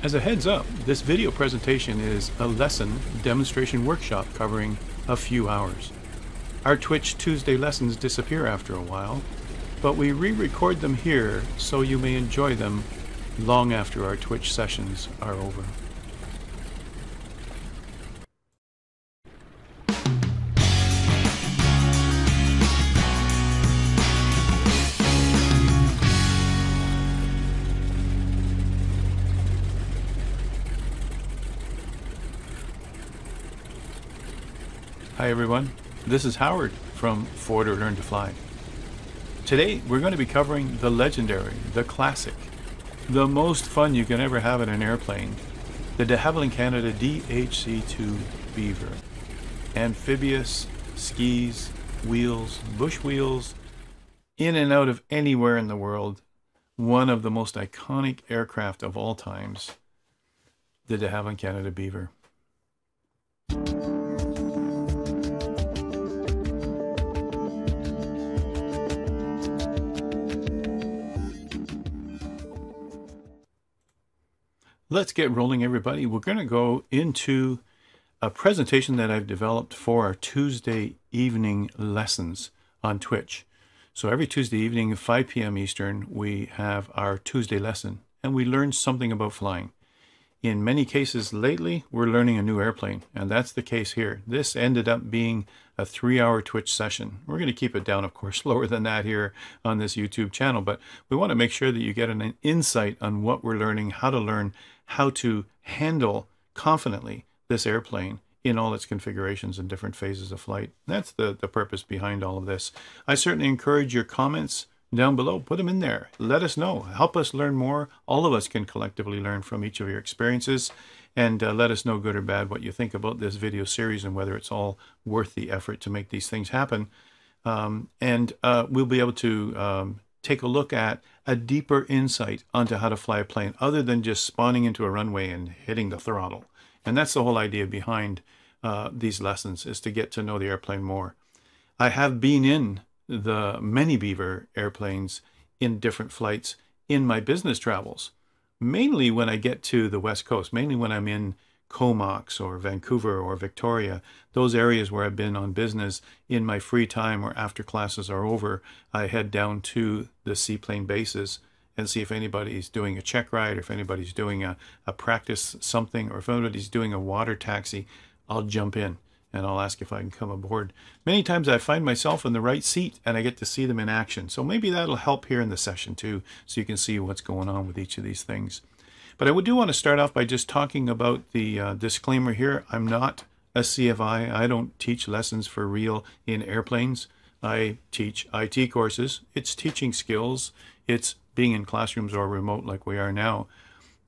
As a heads up, this video presentation is a lesson demonstration workshop covering a few hours. Our Twitch Tuesday lessons disappear after a while, but we re-record them here so you may enjoy them long after our Twitch sessions are over. Hi everyone, this is Howard from Forder Learn to Fly. Today we're going to be covering the legendary, the classic, the most fun you can ever have in an airplane, the de Havilland Canada DHC-2 Beaver. Amphibious, skis, wheels, bush wheels, in and out of anywhere in the world, one of the most iconic aircraft of all times, the de Havilland Canada Beaver. Let's get rolling, everybody. We're going to go into a presentation that I've developed for our Tuesday evening lessons on Twitch. So every Tuesday evening, 5 p.m. Eastern, we have our Tuesday lesson, and we learn something about flying. In many cases lately, we're learning a new airplane, and that's the case here. This ended up being a three-hour Twitch session. We're going to keep it down, of course, lower than that here on this YouTube channel, but we want to make sure that you get an insight on what we're learning, how to learn, how to handle confidently this airplane in all its configurations and different phases of flight. That's the, the purpose behind all of this. I certainly encourage your comments down below. Put them in there. Let us know. Help us learn more. All of us can collectively learn from each of your experiences. And uh, let us know, good or bad, what you think about this video series and whether it's all worth the effort to make these things happen. Um, and uh, we'll be able to um, take a look at a deeper insight onto how to fly a plane other than just spawning into a runway and hitting the throttle. And that's the whole idea behind uh, these lessons is to get to know the airplane more. I have been in the many Beaver airplanes in different flights in my business travels, mainly when I get to the West Coast, mainly when I'm in Comox or Vancouver or Victoria, those areas where I've been on business in my free time or after classes are over, I head down to the seaplane bases and see if anybody's doing a check ride or if anybody's doing a, a practice something or if anybody's doing a water taxi, I'll jump in and I'll ask if I can come aboard. Many times I find myself in the right seat and I get to see them in action. So maybe that'll help here in the session too, so you can see what's going on with each of these things. But I would do want to start off by just talking about the uh, disclaimer here. I'm not a CFI. I don't teach lessons for real in airplanes. I teach IT courses. It's teaching skills. It's being in classrooms or remote like we are now.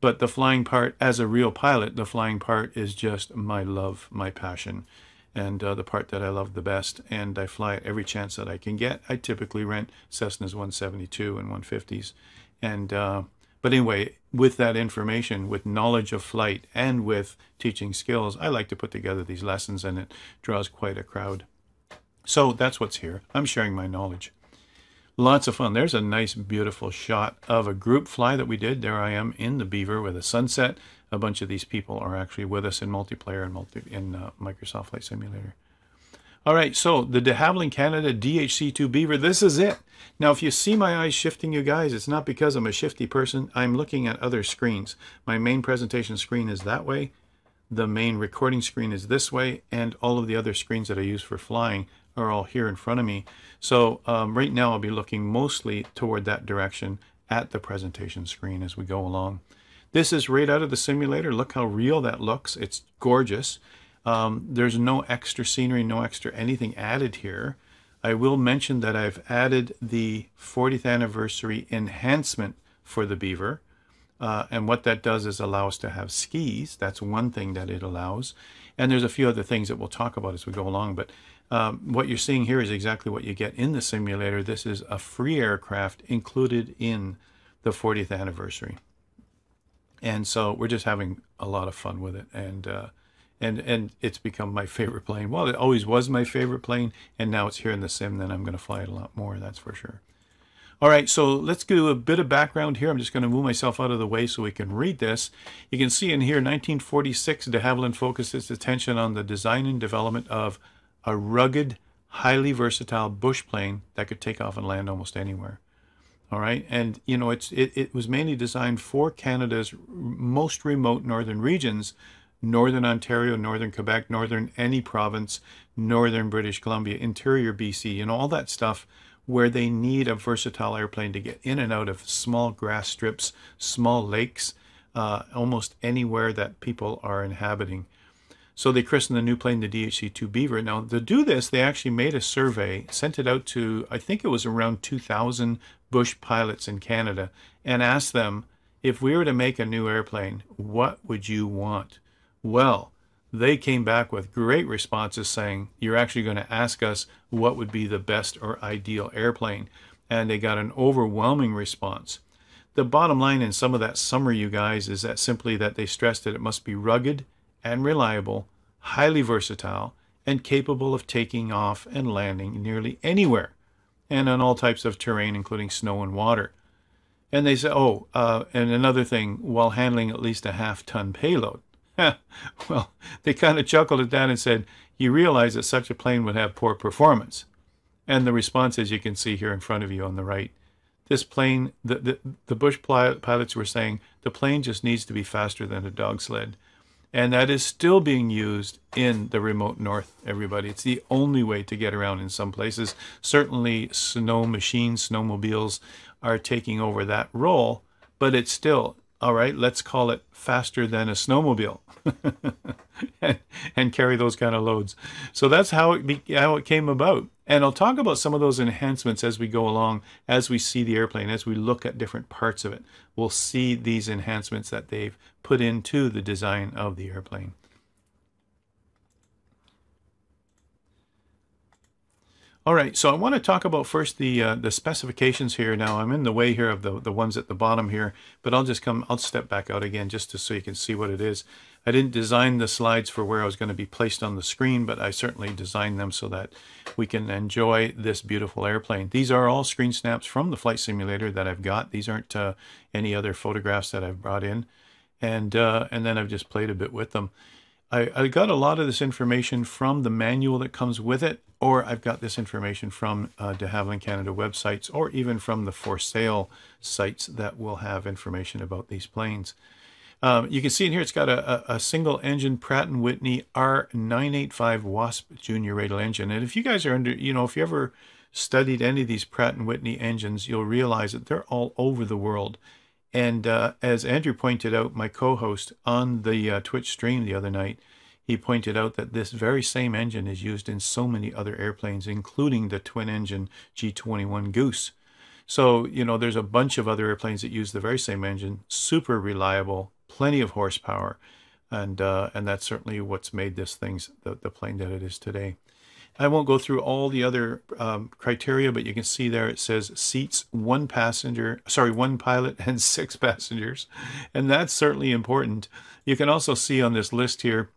But the flying part, as a real pilot, the flying part is just my love, my passion, and uh, the part that I love the best. And I fly it every chance that I can get. I typically rent Cessna's 172 and 150s. And uh, but anyway, with that information, with knowledge of flight and with teaching skills, I like to put together these lessons and it draws quite a crowd. So that's what's here. I'm sharing my knowledge. Lots of fun. There's a nice, beautiful shot of a group fly that we did. There I am in the Beaver with a sunset. A bunch of these people are actually with us in multiplayer and multi in uh, Microsoft Flight Simulator. All right, so the de Havilland Canada DHC2 Beaver, this is it. Now, if you see my eyes shifting, you guys, it's not because I'm a shifty person. I'm looking at other screens. My main presentation screen is that way. The main recording screen is this way, and all of the other screens that I use for flying are all here in front of me. So um, right now I'll be looking mostly toward that direction at the presentation screen as we go along. This is right out of the simulator. Look how real that looks. It's gorgeous. Um, there's no extra scenery, no extra anything added here. I will mention that I've added the 40th anniversary enhancement for the Beaver. Uh, and what that does is allow us to have skis. That's one thing that it allows. And there's a few other things that we'll talk about as we go along. But um, what you're seeing here is exactly what you get in the simulator. This is a free aircraft included in the 40th anniversary. And so we're just having a lot of fun with it. And uh, and and it's become my favorite plane. Well, it always was my favorite plane, and now it's here in the sim. Then I'm going to fly it a lot more. That's for sure. All right, so let's do a bit of background here. I'm just going to move myself out of the way so we can read this. You can see in here, 1946, de Havilland focused its attention on the design and development of a rugged, highly versatile bush plane that could take off and land almost anywhere. All right, and you know it's it, it was mainly designed for Canada's most remote northern regions, northern Ontario, northern Quebec, northern any province, northern British Columbia, interior BC, know all that stuff where they need a versatile airplane to get in and out of small grass strips, small lakes, uh, almost anywhere that people are inhabiting. So they christened the new plane the DHC-2 Beaver. Now, to do this, they actually made a survey, sent it out to, I think it was around 2,000 bush pilots in Canada, and asked them, if we were to make a new airplane, what would you want? Well, they came back with great responses saying, You're actually going to ask us what would be the best or ideal airplane. And they got an overwhelming response. The bottom line in some of that summary, you guys, is that simply that they stressed that it must be rugged and reliable, highly versatile, and capable of taking off and landing nearly anywhere and on all types of terrain, including snow and water. And they said, oh, uh, and another thing, while handling at least a half ton payload. well, they kind of chuckled at that and said, You realize that such a plane would have poor performance. And the response, as you can see here in front of you on the right, this plane, the, the, the Bush pilots were saying, the plane just needs to be faster than a dog sled. And that is still being used in the remote north, everybody. It's the only way to get around in some places. Certainly, snow machines, snowmobiles are taking over that role, but it's still all right, let's call it faster than a snowmobile and, and, carry those kind of loads. So that's how it, be, how it came about. And I'll talk about some of those enhancements as we go along, as we see the airplane, as we look at different parts of it. We'll see these enhancements that they've put into the design of the airplane. All right, so I want to talk about first the uh, the specifications here. Now I'm in the way here of the the ones at the bottom here, but I'll just come. I'll step back out again just to so you can see what it is. I didn't design the slides for where I was going to be placed on the screen, but I certainly designed them so that we can enjoy this beautiful airplane. These are all screen snaps from the flight simulator that I've got. These aren't uh, any other photographs that I've brought in, and uh, and then I've just played a bit with them. I, I got a lot of this information from the manual that comes with it, or I've got this information from uh, de Havilland Canada websites, or even from the for sale sites that will have information about these planes. Um, you can see in here it's got a, a, a single engine Pratt & Whitney R985 Wasp Junior radial engine. And if you guys are under, you know, if you ever studied any of these Pratt & Whitney engines, you'll realize that they're all over the world. And uh, as Andrew pointed out, my co-host on the uh, Twitch stream the other night, he pointed out that this very same engine is used in so many other airplanes, including the twin-engine G21 Goose. So, you know, there's a bunch of other airplanes that use the very same engine, super reliable, plenty of horsepower, and uh, and that's certainly what's made this thing the, the plane that it is today. I won't go through all the other um, criteria, but you can see there it says seats one passenger, sorry, one pilot and six passengers. And that's certainly important. You can also see on this list here,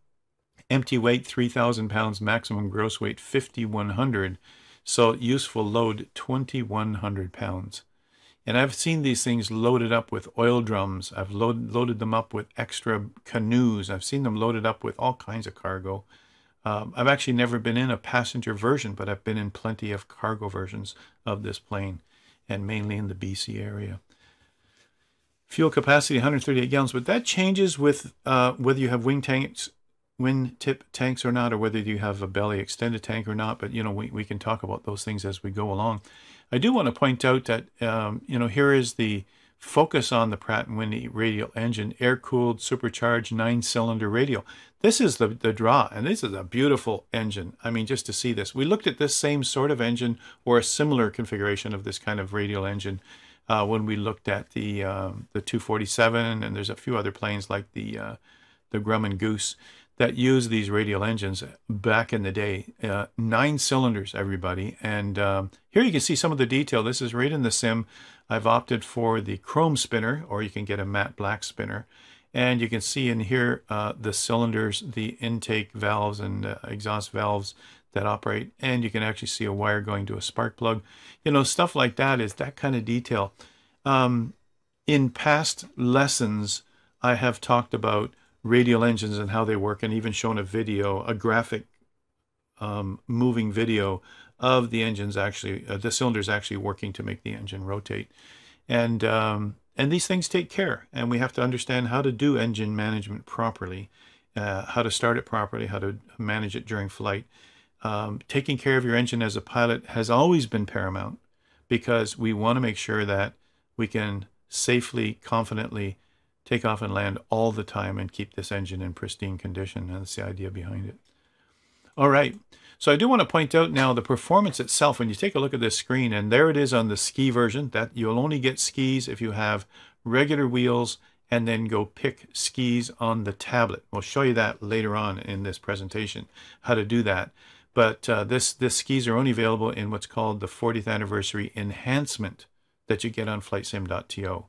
empty weight 3,000 pounds, maximum gross weight 5,100. So useful load 2,100 pounds. And I've seen these things loaded up with oil drums. I've load, loaded them up with extra canoes. I've seen them loaded up with all kinds of cargo. Um, I've actually never been in a passenger version, but I've been in plenty of cargo versions of this plane, and mainly in the BC area. Fuel capacity 138 gallons, but that changes with uh, whether you have wing tanks, wing tip tanks or not, or whether you have a belly extended tank or not. But you know, we, we can talk about those things as we go along. I do want to point out that um, you know here is the focus on the Pratt & Whitney radial engine, air-cooled, supercharged, nine-cylinder radial. This is the, the draw, and this is a beautiful engine. I mean, just to see this. We looked at this same sort of engine or a similar configuration of this kind of radial engine uh, when we looked at the um, the 247, and there's a few other planes like the uh, the Grumman Goose that use these radial engines back in the day. Uh, nine cylinders, everybody. And um, here you can see some of the detail. This is right in the sim. I've opted for the chrome spinner, or you can get a matte black spinner. And you can see in here uh, the cylinders, the intake valves and uh, exhaust valves that operate, and you can actually see a wire going to a spark plug. You know, stuff like that is that kind of detail. Um, in past lessons, I have talked about radial engines and how they work, and even shown a video, a graphic um, moving video of the engines actually, uh, the cylinders actually working to make the engine rotate. And um, and these things take care, and we have to understand how to do engine management properly, uh, how to start it properly, how to manage it during flight. Um, taking care of your engine as a pilot has always been paramount because we want to make sure that we can safely, confidently take off and land all the time and keep this engine in pristine condition. And that's the idea behind it. All right. So I do want to point out now the performance itself. When you take a look at this screen, and there it is on the ski version, that you'll only get skis if you have regular wheels and then go pick skis on the tablet. We'll show you that later on in this presentation, how to do that. But uh, this, this skis are only available in what's called the 40th anniversary enhancement that you get on flightsim.to.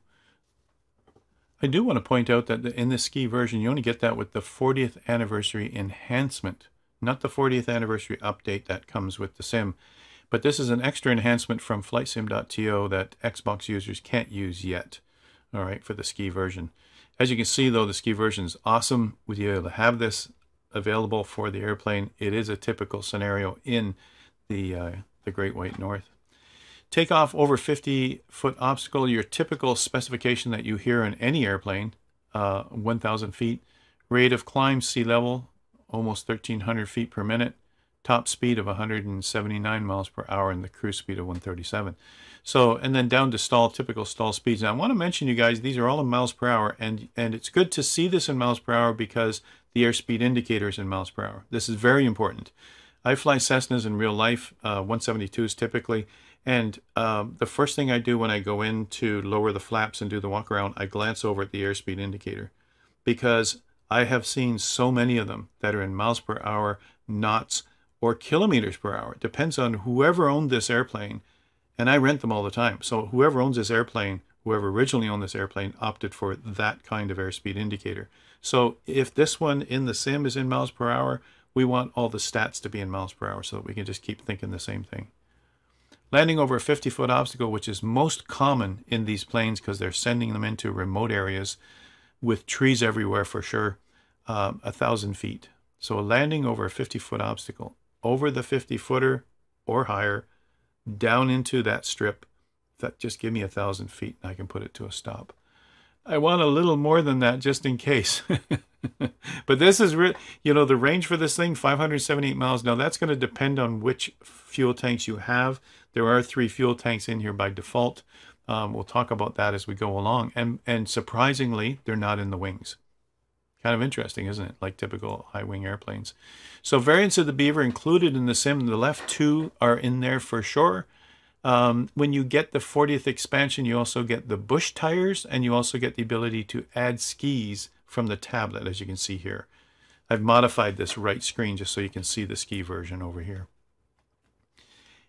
I do want to point out that in the ski version, you only get that with the 40th anniversary enhancement not the 40th anniversary update that comes with the sim. But this is an extra enhancement from flightsim.to that Xbox users can't use yet, all right, for the ski version. As you can see, though, the ski version is awesome with you able to have this available for the airplane. It is a typical scenario in the, uh, the Great White North. Takeoff over 50 foot obstacle, your typical specification that you hear in any airplane, uh, 1,000 feet. Rate of climb sea level, almost 1,300 feet per minute, top speed of 179 miles per hour, and the cruise speed of 137. So, and then down to stall, typical stall speeds. Now, I want to mention, you guys, these are all in miles per hour, and and it's good to see this in miles per hour because the airspeed indicator is in miles per hour. This is very important. I fly Cessnas in real life, uh, 172s typically, and um, the first thing I do when I go in to lower the flaps and do the walk around, I glance over at the airspeed indicator because I have seen so many of them that are in miles per hour, knots, or kilometers per hour. It depends on whoever owned this airplane, and I rent them all the time. So whoever owns this airplane, whoever originally owned this airplane, opted for that kind of airspeed indicator. So if this one in the sim is in miles per hour, we want all the stats to be in miles per hour so that we can just keep thinking the same thing. Landing over a 50 foot obstacle, which is most common in these planes because they're sending them into remote areas, with trees everywhere for sure, um, a thousand feet. So a landing over a 50 foot obstacle, over the 50 footer or higher, down into that strip, that just give me a thousand feet and I can put it to a stop. I want a little more than that just in case. but this is, re- you know, the range for this thing, 578 miles. Now that's going to depend on which fuel tanks you have. There are three fuel tanks in here by default. Um, we'll talk about that as we go along. And and surprisingly, they're not in the wings. Kind of interesting, isn't it? Like typical high wing airplanes. So variants of the Beaver included in the sim. The left two are in there for sure. Um, when you get the 40th expansion, you also get the bush tires, and you also get the ability to add skis from the tablet, as you can see here. I've modified this right screen just so you can see the ski version over here.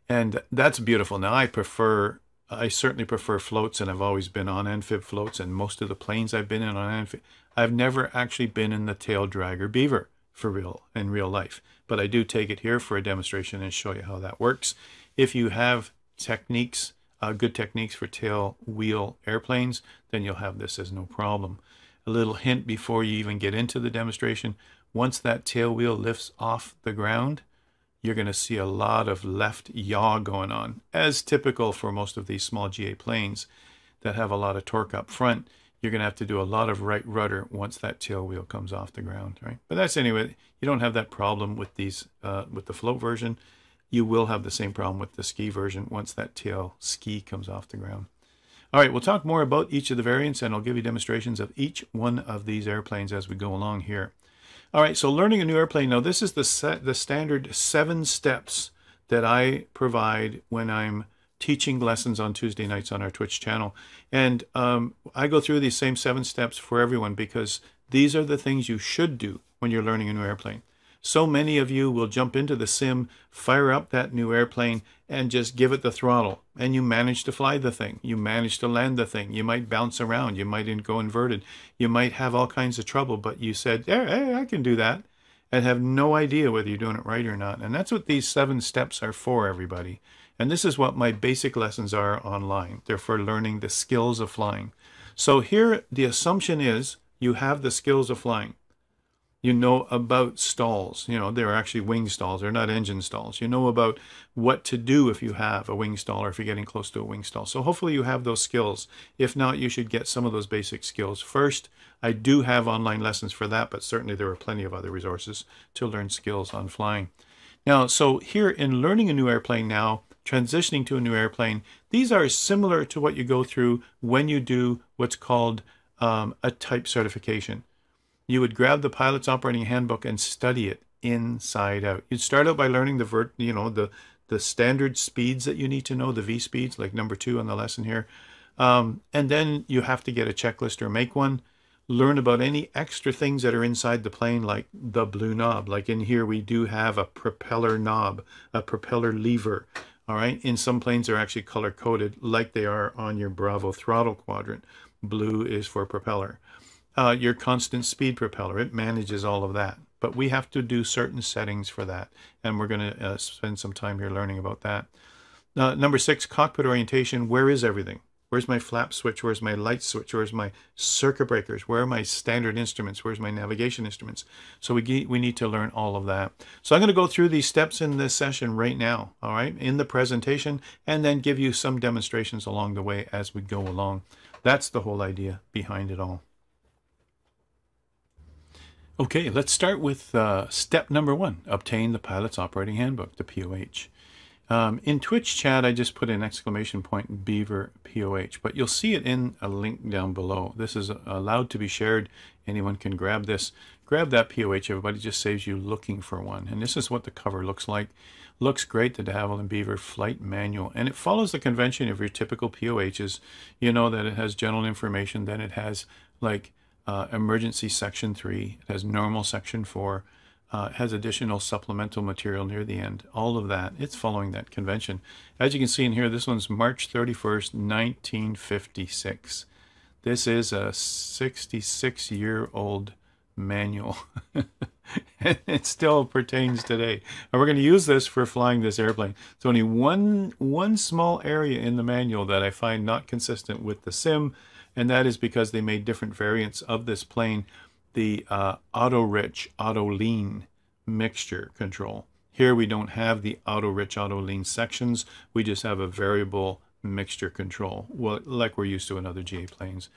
And that's beautiful. Now I prefer I certainly prefer floats, and I've always been on amphib floats, and most of the planes I've been in on amphib. I've never actually been in the tail dragger beaver for real in real life, but I do take it here for a demonstration and show you how that works. If you have techniques, uh, good techniques for tail wheel airplanes, then you'll have this as no problem. A little hint before you even get into the demonstration: once that tail wheel lifts off the ground, you're going to see a lot of left yaw going on, as typical for most of these small GA planes that have a lot of torque up front. You're going to have to do a lot of right rudder once that tail wheel comes off the ground, right? But that's anyway. You don't have that problem with these uh, with the float version. You will have the same problem with the ski version once that tail ski comes off the ground. All right, we'll talk more about each of the variants, and I'll give you demonstrations of each one of these airplanes as we go along here. All right, so learning a new airplane. Now, this is the set, the standard seven steps that I provide when I'm teaching lessons on Tuesday nights on our Twitch channel. And um, I go through these same seven steps for everyone because these are the things you should do when you're learning a new airplane. So many of you will jump into the sim, fire up that new airplane, and just give it the throttle. And you manage to fly the thing. You manage to land the thing. You might bounce around. You might go inverted. You might have all kinds of trouble, but you said, hey, hey I can do that. and have no idea whether you're doing it right or not. And that's what these seven steps are for, everybody. And this is what my basic lessons are online. They're for learning the skills of flying. So here, the assumption is you have the skills of flying. You know about stalls. You know, they're actually wing stalls. They're not engine stalls. You know about what to do if you have a wing stall or if you're getting close to a wing stall. So hopefully you have those skills. If not, you should get some of those basic skills first. I do have online lessons for that, but certainly there are plenty of other resources to learn skills on flying. Now, so here in learning a new airplane now, transitioning to a new airplane, these are similar to what you go through when you do what's called um, a type certification you would grab the pilot's operating handbook and study it inside out. You'd start out by learning the vert, you know, the the standard speeds that you need to know, the V speeds, like number two on the lesson here. Um, and then you have to get a checklist or make one. Learn about any extra things that are inside the plane, like the blue knob. Like in here, we do have a propeller knob, a propeller lever. All right. In some planes, they're actually color coded, like they are on your Bravo throttle quadrant. Blue is for propeller uh, your constant speed propeller. It manages all of that. But we have to do certain settings for that. And we're going to uh, spend some time here learning about that. Uh, number six, cockpit orientation. Where is everything? Where's my flap switch? Where's my light switch? Where's my circuit breakers? Where are my standard instruments? Where's my navigation instruments? So we, we need to learn all of that. So I'm going to go through these steps in this session right now, all right, in the presentation, and then give you some demonstrations along the way as we go along. That's the whole idea behind it all. Okay, let's start with uh, step number one, obtain the pilot's operating handbook, the POH. Um, in Twitch chat, I just put an exclamation point Beaver POH, but you'll see it in a link down below. This is allowed to be shared. Anyone can grab this. Grab that POH, everybody. just saves you looking for one. And this is what the cover looks like. Looks great, the de Havilland Beaver Flight Manual. And it follows the convention of your typical POHs. You know that it has general information, then it has like uh, emergency section 3, it has normal section 4, uh, has additional supplemental material near the end. All of that, it's following that convention. As you can see in here, this one's March 31st, 1956. This is a 66 year old manual. it still pertains today. And we're going to use this for flying this airplane. It's only one one small area in the manual that I find not consistent with the sim and that is because they made different variants of this plane, the uh, auto-rich, auto-lean mixture control. Here we don't have the auto-rich, auto-lean sections. We just have a variable mixture control, well, like we're used to in other GA planes.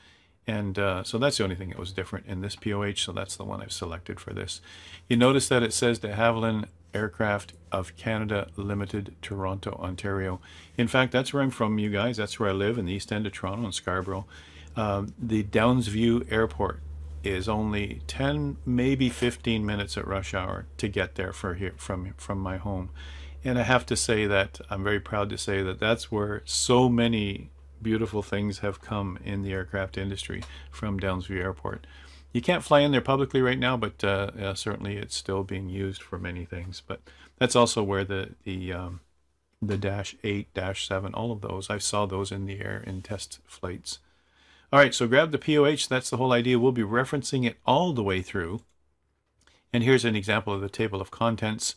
And uh, so that's the only thing that was different in this POH, so that's the one I've selected for this. You notice that it says de Havilland Aircraft of Canada Limited, Toronto, Ontario. In fact, that's where I'm from, you guys. That's where I live in the east end of Toronto in Scarborough. Um, the Downsview Airport is only 10, maybe 15 minutes at rush hour to get there for here, from, from my home. And I have to say that I'm very proud to say that that's where so many beautiful things have come in the aircraft industry from Downsview Airport. You can't fly in there publicly right now, but uh, uh, certainly it's still being used for many things. But that's also where the the um, the Dash 8, Dash 7, all of those, I saw those in the air in test flights. All right, so grab the POH. That's the whole idea. We'll be referencing it all the way through. And here's an example of the table of contents.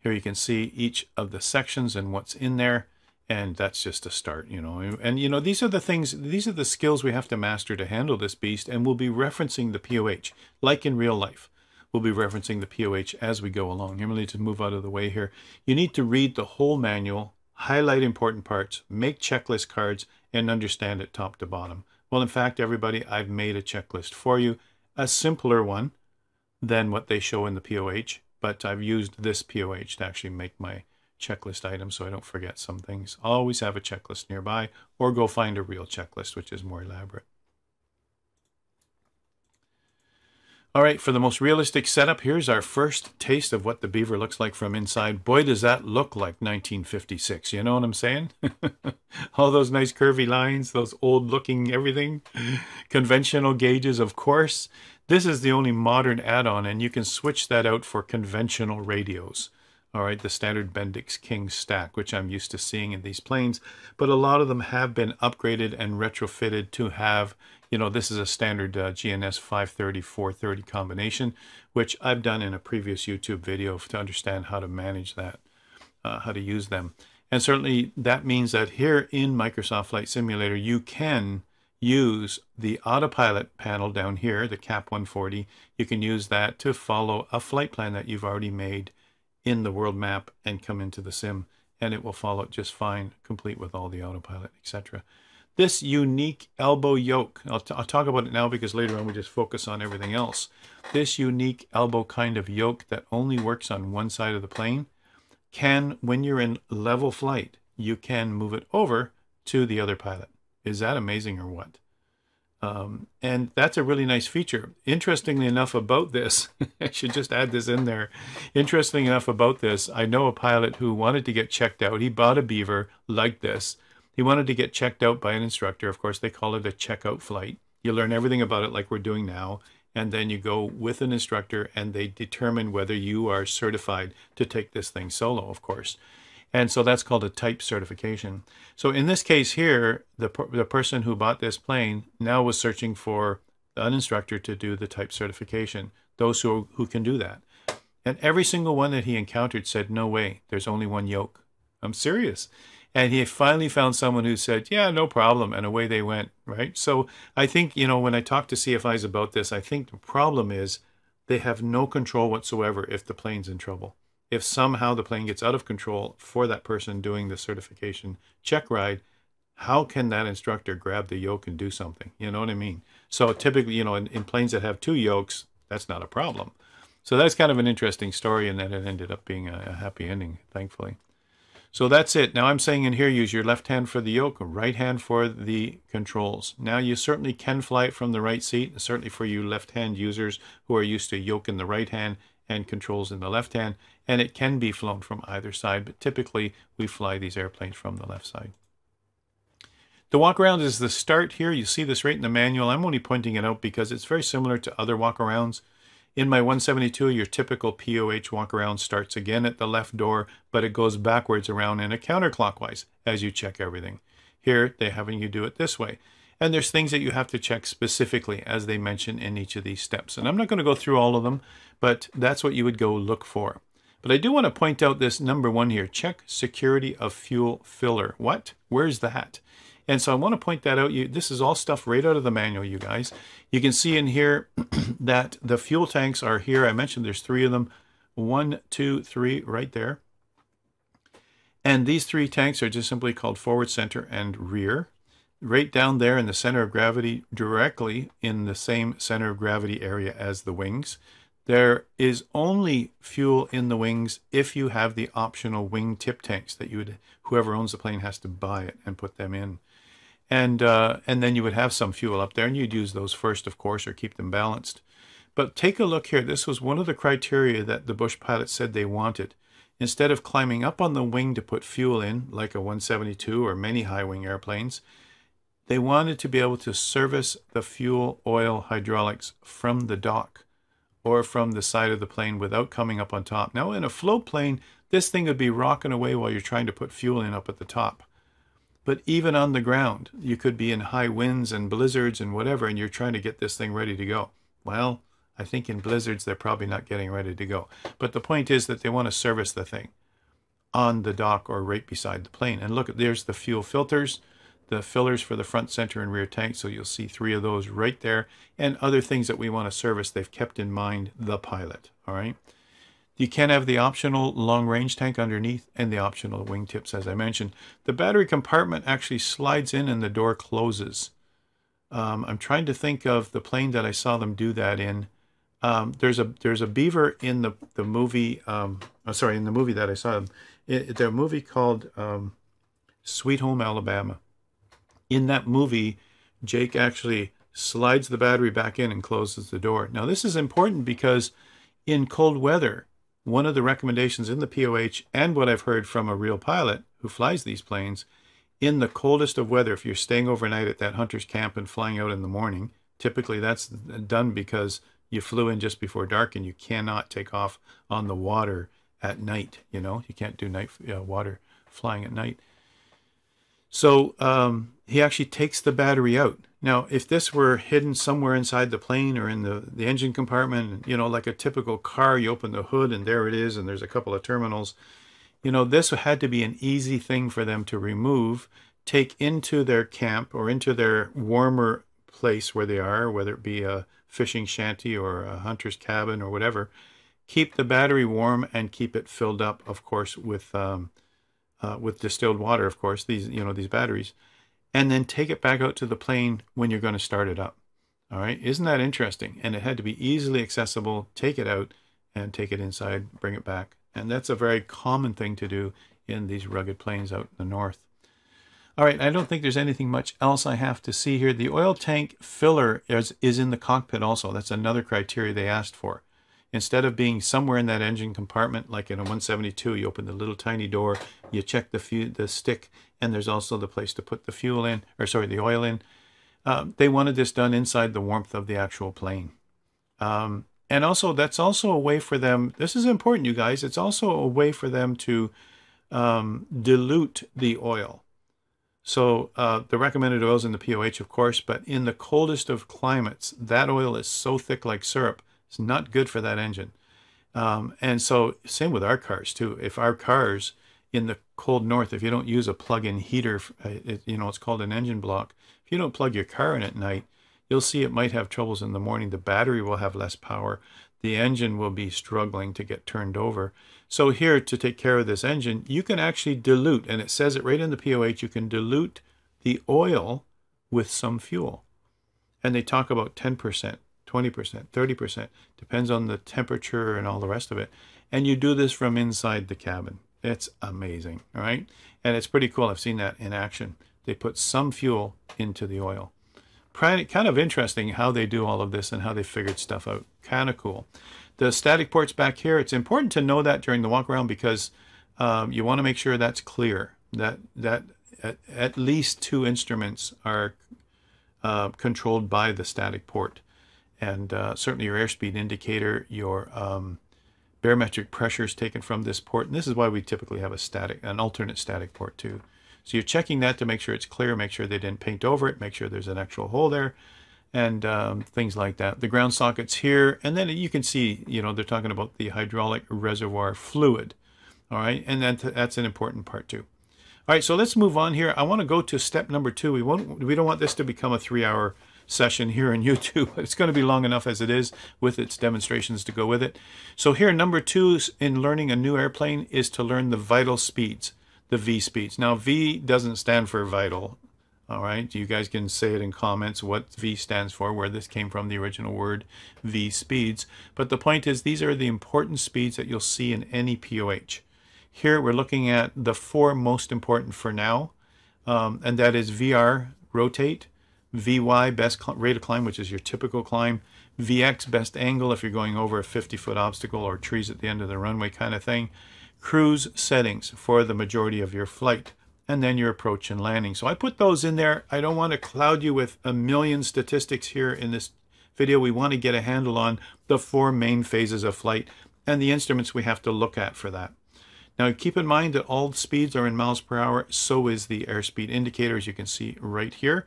Here you can see each of the sections and what's in there. And that's just a start, you know. And, you know, these are the things, these are the skills we have to master to handle this beast. And we'll be referencing the POH, like in real life. We'll be referencing the POH as we go along. You need to move out of the way here. You need to read the whole manual, highlight important parts, make checklist cards, and understand it top to bottom. Well, in fact, everybody, I've made a checklist for you, a simpler one than what they show in the POH, but I've used this POH to actually make my checklist item so I don't forget some things. Always have a checklist nearby or go find a real checklist, which is more elaborate. All right, for the most realistic setup, here's our first taste of what the beaver looks like from inside. Boy, does that look like 1956. You know what I'm saying? All those nice curvy lines, those old looking everything. Conventional gauges, of course. This is the only modern add-on, and you can switch that out for conventional radios. All right, the standard Bendix King stack, which I'm used to seeing in these planes, but a lot of them have been upgraded and retrofitted to have you know, this is a standard uh, GNS 530 430 combination, which I've done in a previous YouTube video to understand how to manage that, uh, how to use them. And certainly that means that here in Microsoft Flight Simulator, you can use the autopilot panel down here, the KAP 140. You can use that to follow a flight plan that you've already made in the world map and come into the sim and it will follow it just fine, complete with all the autopilot, etc. This unique elbow yoke, I'll, t- I'll talk about it now because later on we just focus on everything else. This unique elbow kind of yoke that only works on one side of the plane can, when you're in level flight, you can move it over to the other pilot. Is that amazing or what? Um, and that's a really nice feature. Interestingly enough, about this, I should just add this in there. Interestingly enough about this, I know a pilot who wanted to get checked out. He bought a Beaver like this. He wanted to get checked out by an instructor. Of course, they call it a checkout flight. You learn everything about it like we're doing now, and then you go with an instructor, and they determine whether you are certified to take this thing solo, of course. And so that's called a type certification. So in this case here, the, the person who bought this plane now was searching for an instructor to do the type certification, those who, who can do that. And every single one that he encountered said, no way, there's only one yoke. I'm serious. And he finally found someone who said, yeah, no problem. And away they went, right? So I think, you know, when I talk to CFIs about this, I think the problem is they have no control whatsoever if the plane's in trouble if somehow the plane gets out of control for that person doing the certification check ride, how can that instructor grab the yoke and do something? You know what I mean? So typically, you know, in, in planes that have two yokes, that's not a problem. So that's kind of an interesting story, and then it ended up being a, a happy ending, thankfully. So that's it. Now I'm saying in here, use your left hand for the yoke, right hand for the controls. Now you certainly can fly it from the right seat, certainly for you left hand users who are used to yoke in the right hand and controls in the left hand, and it can be flown from either side, but typically we fly these airplanes from the left side. The walk around is the start here. You see this right in the manual. I'm only pointing it out because it's very similar to other walk arounds. In my 172, your typical POH walk around starts again at the left door, but it goes backwards around in a counterclockwise as you check everything. Here, they're having you do it this way. And there's things that you have to check specifically as they mention in each of these steps. And I'm not going to go through all of them, but that's what you would go look for. But I do want to point out this number one here, check security of fuel filler. What? Where's that? And so I want to point that out. You, this is all stuff right out of the manual, you guys. You can see in here that the fuel tanks are here. I mentioned there's three of them. One, two, three, right there. And these three tanks are just simply called forward, center, and rear. Right down there in the center of gravity, directly in the same center of gravity area as the wings. There is only fuel in the wings if you have the optional wing tip tanks that you would, whoever owns the plane has to buy it and put them in. And, uh, and then you would have some fuel up there and you'd use those first, of course, or keep them balanced. But take a look here. This was one of the criteria that the Bush pilots said they wanted. Instead of climbing up on the wing to put fuel in, like a 172 or many high wing airplanes, they wanted to be able to service the fuel oil hydraulics from the dock or from the side of the plane without coming up on top. Now, in a float plane, this thing would be rocking away while you're trying to put fuel in up at the top. But even on the ground, you could be in high winds and blizzards and whatever, and you're trying to get this thing ready to go. Well, I think in blizzards, they're probably not getting ready to go. But the point is that they want to service the thing on the dock or right beside the plane. And look, there's the fuel filters the fillers for the front, center, and rear tank. So you'll see three of those right there. And other things that we want to service, they've kept in mind the pilot. All right. You can have the optional long range tank underneath and the optional wingtips, as I mentioned. The battery compartment actually slides in and the door closes. Um, I'm trying to think of the plane that I saw them do that in. Um, there's a there's a beaver in the the movie. Um, oh, sorry, in the movie that I saw. It, the movie called um, Sweet Home Alabama in that movie, Jake actually slides the battery back in and closes the door. Now, this is important because in cold weather, one of the recommendations in the POH and what I've heard from a real pilot who flies these planes, in the coldest of weather, if you're staying overnight at that hunter's camp and flying out in the morning, typically that's done because you flew in just before dark and you cannot take off on the water at night. You know, you can't do night uh, water flying at night. So um, he actually takes the battery out Now, if this were hidden somewhere inside the plane or in the, the engine compartment, you know, like a typical car, you open the hood and there it is, and there's a couple of terminals. You know, this had to be an easy thing for them to remove, take into their camp or into their warmer place where they are, whether it be a fishing shanty or a hunter's cabin or whatever. Keep the battery warm and keep it filled up, of course, with um, uh, with distilled water, of course. These you know these batteries and then take it back out to the plane when you're going to start it up. All right, isn't that interesting? And it had to be easily accessible. Take it out and take it inside, bring it back. And that's a very common thing to do in these rugged plains out in the north. All right, I don't think there's anything much else I have to see here. The oil tank filler is, is in the cockpit also. That's another criteria they asked for. Instead of being somewhere in that engine compartment, like in a 172, you open the little tiny door, you check the, fu- the stick, and there's also the place to put the fuel in, or sorry, the oil in. Uh, they wanted this done inside the warmth of the actual plane. Um, and also, that's also a way for them, this is important, you guys, it's also a way for them to um, dilute the oil. So uh, the recommended oils in the POH, of course, but in the coldest of climates, that oil is so thick like syrup, it's not good for that engine. Um, and so, same with our cars too. If our cars in the cold north, if you don't use a plug-in heater, uh, it, you know, it's called an engine block. If you don't plug your car in at night, you'll see it might have troubles in the morning. The battery will have less power. The engine will be struggling to get turned over. So here, to take care of this engine, you can actually dilute, and it says it right in the POH, you can dilute the oil with some fuel. And they talk about 10%, 20%, 30%, depends on the temperature and all the rest of it. And you do this from inside the cabin. It's amazing, all right? And it's pretty cool. I've seen that in action. They put some fuel into the oil. Kind of interesting how they do all of this and how they figured stuff out. Kind of cool. The static ports back here, it's important to know that during the walk around because um, you want to make sure that's clear, that, that at, at least two instruments are uh, controlled by the static port. And uh, certainly your airspeed indicator, your um, barometric pressure is taken from this port. And this is why we typically have a static, an alternate static port too. So you're checking that to make sure it's clear, make sure they didn't paint over it, make sure there's an actual hole there, and um, things like that. The ground sockets here, and then you can see, you know, they're talking about the hydraulic reservoir fluid. All right, and that, that's an important part too. All right, so let's move on here. I want to go to step number two. We won't, we don't want this to become a three-hour session here on YouTube. It's going to be long enough as it is with its demonstrations to go with it. So here, number two in learning a new airplane is to learn the vital speeds, the V speeds. Now, V doesn't stand for vital. All right, you guys can say it in comments what V stands for, where this came from, the original word V speeds. But the point is, these are the important speeds that you'll see in any POH. Here, we're looking at the four most important for now, um, and that is VR, rotate, VY, best rate of climb, which is your typical climb. VX, best angle if you're going over a 50 foot obstacle or trees at the end of the runway kind of thing. Cruise settings for the majority of your flight. And then your approach and landing. So I put those in there. I don't want to cloud you with a million statistics here in this video. We want to get a handle on the four main phases of flight and the instruments we have to look at for that. Now keep in mind that all speeds are in miles per hour. So is the airspeed indicator, as you can see right here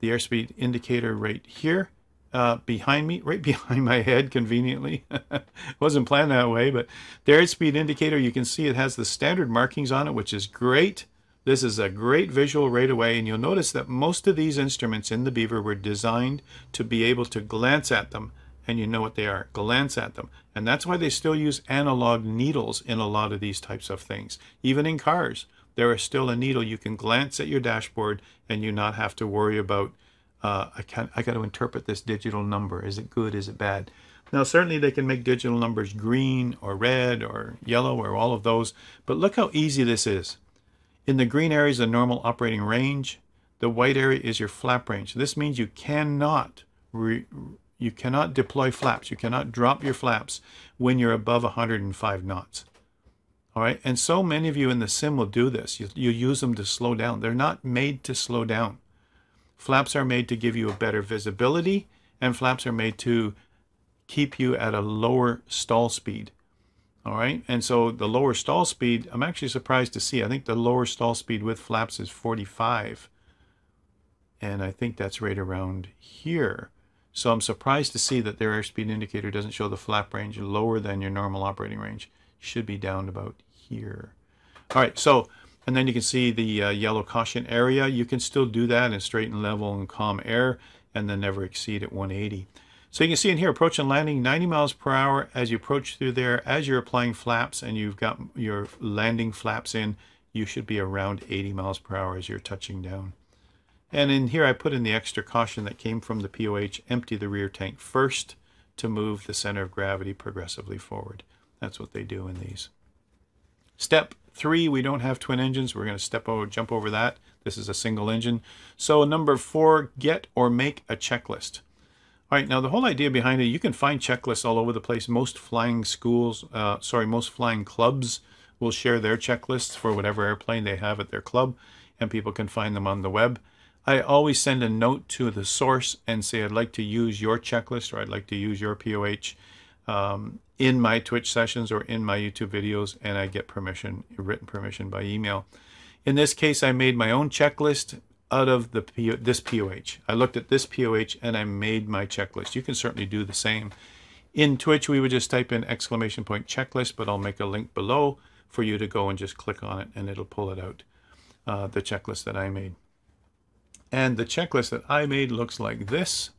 the airspeed indicator right here uh, behind me, right behind my head conveniently. Wasn't planned that way, but the airspeed indicator, you can see it has the standard markings on it, which is great. This is a great visual right away, and you'll notice that most of these instruments in the Beaver were designed to be able to glance at them, and you know what they are, glance at them. And that's why they still use analog needles in a lot of these types of things, even in cars there is still a needle. You can glance at your dashboard and you not have to worry about, uh, I, can't, I got to interpret this digital number. Is it good? Is it bad? Now, certainly they can make digital numbers green or red or yellow or all of those, but look how easy this is. In the green area is the normal operating range. The white area is your flap range. This means you cannot you cannot deploy flaps. You cannot drop your flaps when you're above 105 knots. All right. And so many of you in the sim will do this. You, you use them to slow down. They're not made to slow down. Flaps are made to give you a better visibility, and flaps are made to keep you at a lower stall speed. All right. And so the lower stall speed, I'm actually surprised to see. I think the lower stall speed with flaps is 45. and I think that's right around here. So I'm surprised to see that their airspeed indicator doesn't show the flap range lower than your normal operating range. Should be down about here. All right, so, and then you can see the uh, yellow caution area. You can still do that in straight and level and calm air and then never exceed at 180. So you can see in here, approach and landing 90 miles per hour as you approach through there. As you're applying flaps and you've got your landing flaps in, you should be around 80 miles per hour as you're touching down. And in here I put in the extra caution that came from the POH, empty the rear tank first to move the center of gravity progressively forward. That's what they do in these. Step three, we don't have twin engines. We're going to step over, jump over that. This is a single engine. So number four, get or make a checklist. All right, now the whole idea behind it, you can find checklists all over the place. Most flying schools, uh, sorry, most flying clubs will share their checklists for whatever airplane they have at their club, and people can find them on the web. I always send a note to the source and say, I'd like to use your checklist or I'd like to use your POH um, in my Twitch sessions or in my YouTube videos, and I get permission, written permission by email. In this case, I made my own checklist out of the this POH. I looked at this POH and I made my checklist. You can certainly do the same. In Twitch, we would just type in exclamation point checklist, but I'll make a link below for you to go and just click on it and it'll pull it out, uh, the checklist that I made. And the checklist that I made looks like this.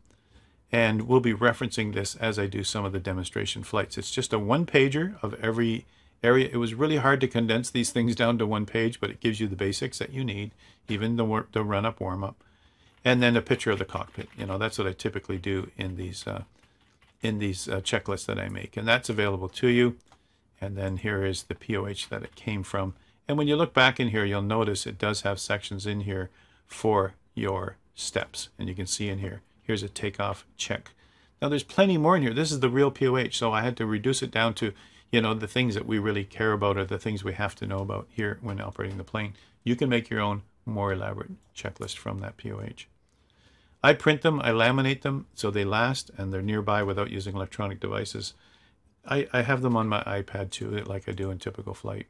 And we'll be referencing this as I do some of the demonstration flights. It's just a one pager of every area. It was really hard to condense these things down to one page, but it gives you the basics that you need, even the, the run up, warm up, and then a picture of the cockpit. You know, that's what I typically do in these uh, in these uh, checklists that I make, and that's available to you. And then here is the POH that it came from. And when you look back in here, you'll notice it does have sections in here for your steps. And you can see in here, here's a takeoff check. Now there's plenty more in here. This is the real POH, so I had to reduce it down to you know, the things that we really care about are the things we have to know about here when operating the plane. You can make your own more elaborate checklist from that POH. I print them, I laminate them so they last and they're nearby without using electronic devices. I, I have them on my iPad too, like I do in typical flight.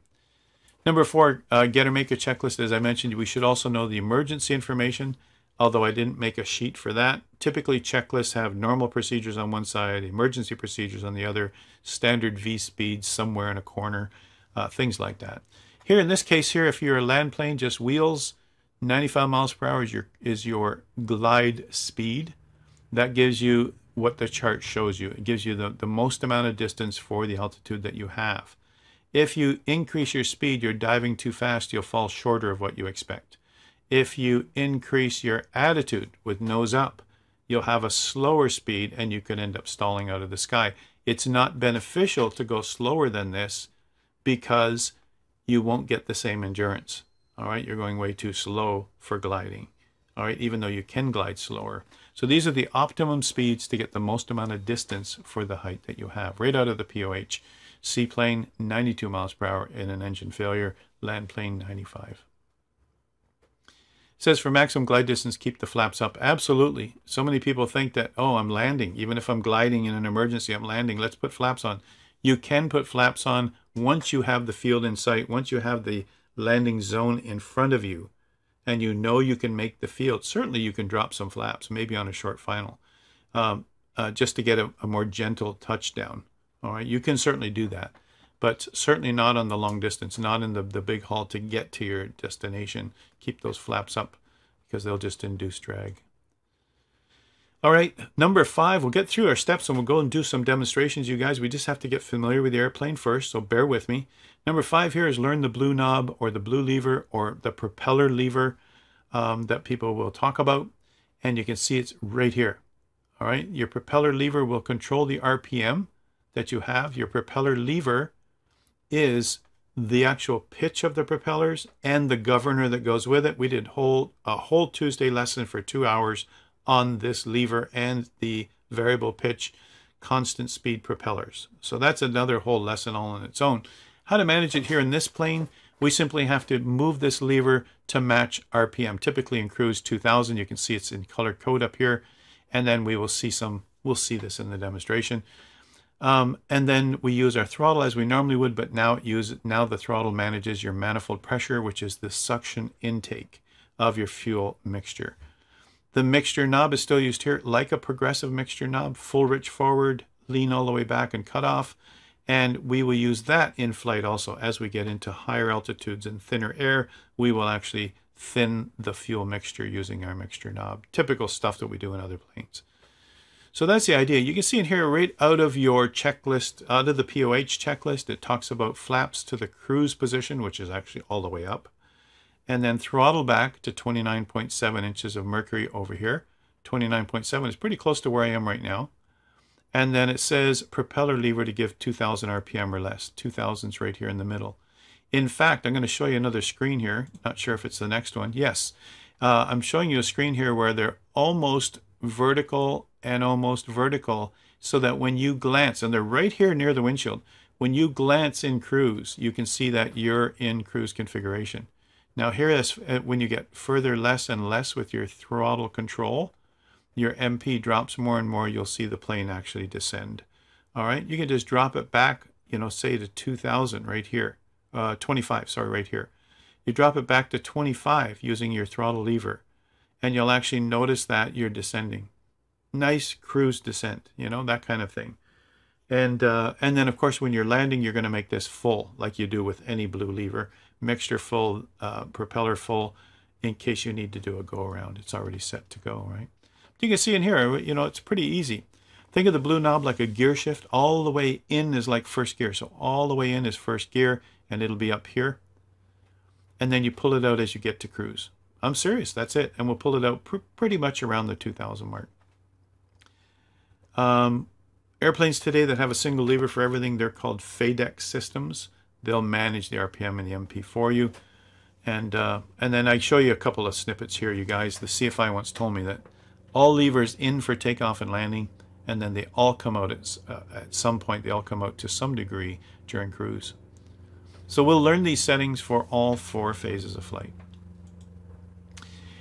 Number four, uh, get or make a checklist. As I mentioned, we should also know the emergency information although I didn't make a sheet for that. Typically, checklists have normal procedures on one side, emergency procedures on the other, standard V speeds somewhere in a corner, uh, things like that. Here in this case here, if you're a land plane, just wheels, 95 miles per hour is your, is your glide speed. That gives you what the chart shows you. It gives you the, the most amount of distance for the altitude that you have. If you increase your speed, you're diving too fast, you'll fall shorter of what you expect. If you increase your attitude with nose up, you'll have a slower speed and you could end up stalling out of the sky. It's not beneficial to go slower than this because you won't get the same endurance. All right, you're going way too slow for gliding. All right, even though you can glide slower. So these are the optimum speeds to get the most amount of distance for the height that you have. Right out of the POH. Seaplane 92 miles per hour in an engine failure, land plane 95 says for maximum glide distance, keep the flaps up. Absolutely. So many people think that, oh, I'm landing. Even if I'm gliding in an emergency, I'm landing. Let's put flaps on. You can put flaps on once you have the field in sight, once you have the landing zone in front of you, and you know you can make the field. Certainly, you can drop some flaps, maybe on a short final, um, uh, just to get a, a more gentle touchdown. All right, you can certainly do that but certainly not on the long distance, not in the, the big haul to get to your destination. Keep those flaps up because they'll just induce drag. All right, number five, we'll get through our steps and we'll go and do some demonstrations, you guys. We just have to get familiar with the airplane first, so bear with me. Number five here is learn the blue knob or the blue lever or the propeller lever um, that people will talk about. And you can see it's right here. All right, your propeller lever will control the RPM that you have. Your propeller lever is the actual pitch of the propellers and the governor that goes with it. We did whole a whole Tuesday lesson for two hours on this lever and the variable pitch constant speed propellers. So that's another whole lesson all on its own. How to manage it here in this plane, we simply have to move this lever to match RPM. Typically in cruise 2000, you can see it's in color code up here. And then we will see some, we'll see this in the demonstration. Um, and then we use our throttle as we normally would, but now use now the throttle manages your manifold pressure, which is the suction intake of your fuel mixture. The mixture knob is still used here like a progressive mixture knob, full rich forward, lean all the way back and cut off. And we will use that in flight also. As we get into higher altitudes and thinner air, we will actually thin the fuel mixture using our mixture knob. Typical stuff that we do in other planes. So that's the idea. You can see in here right out of your checklist, out of the POH checklist, it talks about flaps to the cruise position, which is actually all the way up. And then throttle back to 29.7 inches of mercury over here. 29.7 is pretty close to where I am right now. And then it says propeller lever to give 2000 RPM or less. 2000 is right here in the middle. In fact, I'm going to show you another screen here. Not sure if it's the next one. Yes. Uh, I'm showing you a screen here where they're almost vertical and almost vertical so that when you glance, and they're right here near the windshield, when you glance in cruise, you can see that you're in cruise configuration. Now here is uh, when you get further less and less with your throttle control, your MP drops more and more, you'll see the plane actually descend. All right, you can just drop it back, you know, say to 2000 right here uh, 25, sorry, right here. You drop it back to 25 using your throttle lever, and you'll actually notice that you're descending. Nice cruise descent, you know, that kind of thing. And, uh, and then, of course, when you're landing, you're going to make this full, like you do with any blue lever. Mixture full, uh, propeller full, in case you need to do a go-around. It's already set to go, right? You can see in here, you know, it's pretty easy. Think of the blue knob like a gear shift. All the way in is like first gear. So all the way in is first gear and it'll be up here. And then you pull it out as you get to cruise. I'm serious, that's it. And we'll pull it out pr pretty much around the 2000 mark. Um, airplanes today that have a single lever for everything, they're called FADEC systems. They'll manage the RPM and the MP for you. And, uh, and then I show you a couple of snippets here, you guys. The CFI once told me that all levers in for takeoff and landing, and then they all come out at, uh, at some point, they all come out to some degree during cruise. So we'll learn these settings for all four phases of flight.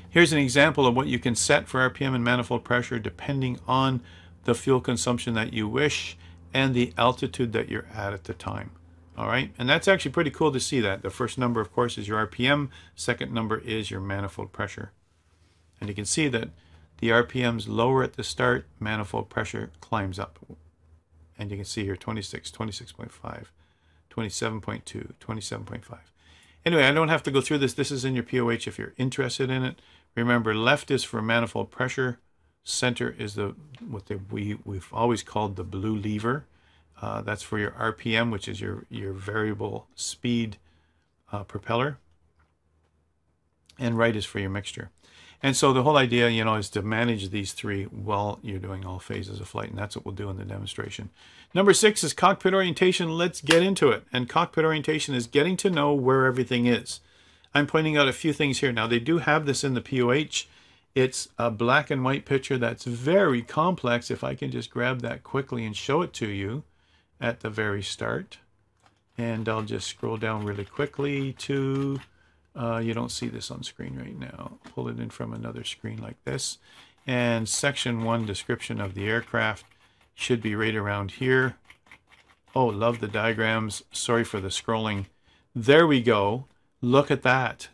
Here's an example of what you can set for RPM and manifold pressure depending on the fuel consumption that you wish and the altitude that you're at at the time. All right, and that's actually pretty cool to see that. The first number, of course, is your RPM. Second number is your manifold pressure. And you can see that the RPM's lower at the start, manifold pressure climbs up. And you can see here 26, 26.5. 27.2, 27.5. Anyway, I don't have to go through this. This is in your POH if you're interested in it. Remember, left is for manifold pressure. Center is the what the, we, we've always called the blue lever. Uh, that's for your RPM, which is your, your variable speed uh, propeller. And right is for your mixture. And so the whole idea, you know, is to manage these three while you're doing all phases of flight. And that's what we'll do in the demonstration. Number six is cockpit orientation. Let's get into it. And cockpit orientation is getting to know where everything is. I'm pointing out a few things here. Now, they do have this in the POH. It's a black and white picture that's very complex. If I can just grab that quickly and show it to you at the very start. And I'll just scroll down really quickly to, uh, you don't see this on screen right now. Pull it in from another screen like this. And section one, description of the aircraft should be right around here. Oh, love the diagrams. Sorry for the scrolling. There we go. Look at that.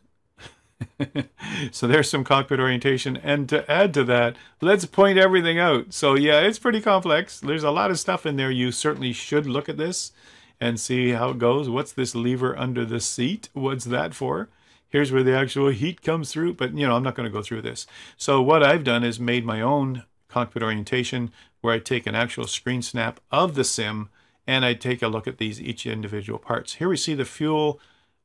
so there's some cockpit orientation. And to add to that, let's point everything out. So yeah, it's pretty complex. There's a lot of stuff in there. You certainly should look at this and see how it goes. What's this lever under the seat? What's that for? Here's where the actual heat comes through. But, you know, I'm not going to go through this. So what I've done is made my own cockpit orientation where I take an actual screen snap of the sim and I take a look at these each individual parts. Here we see the fuel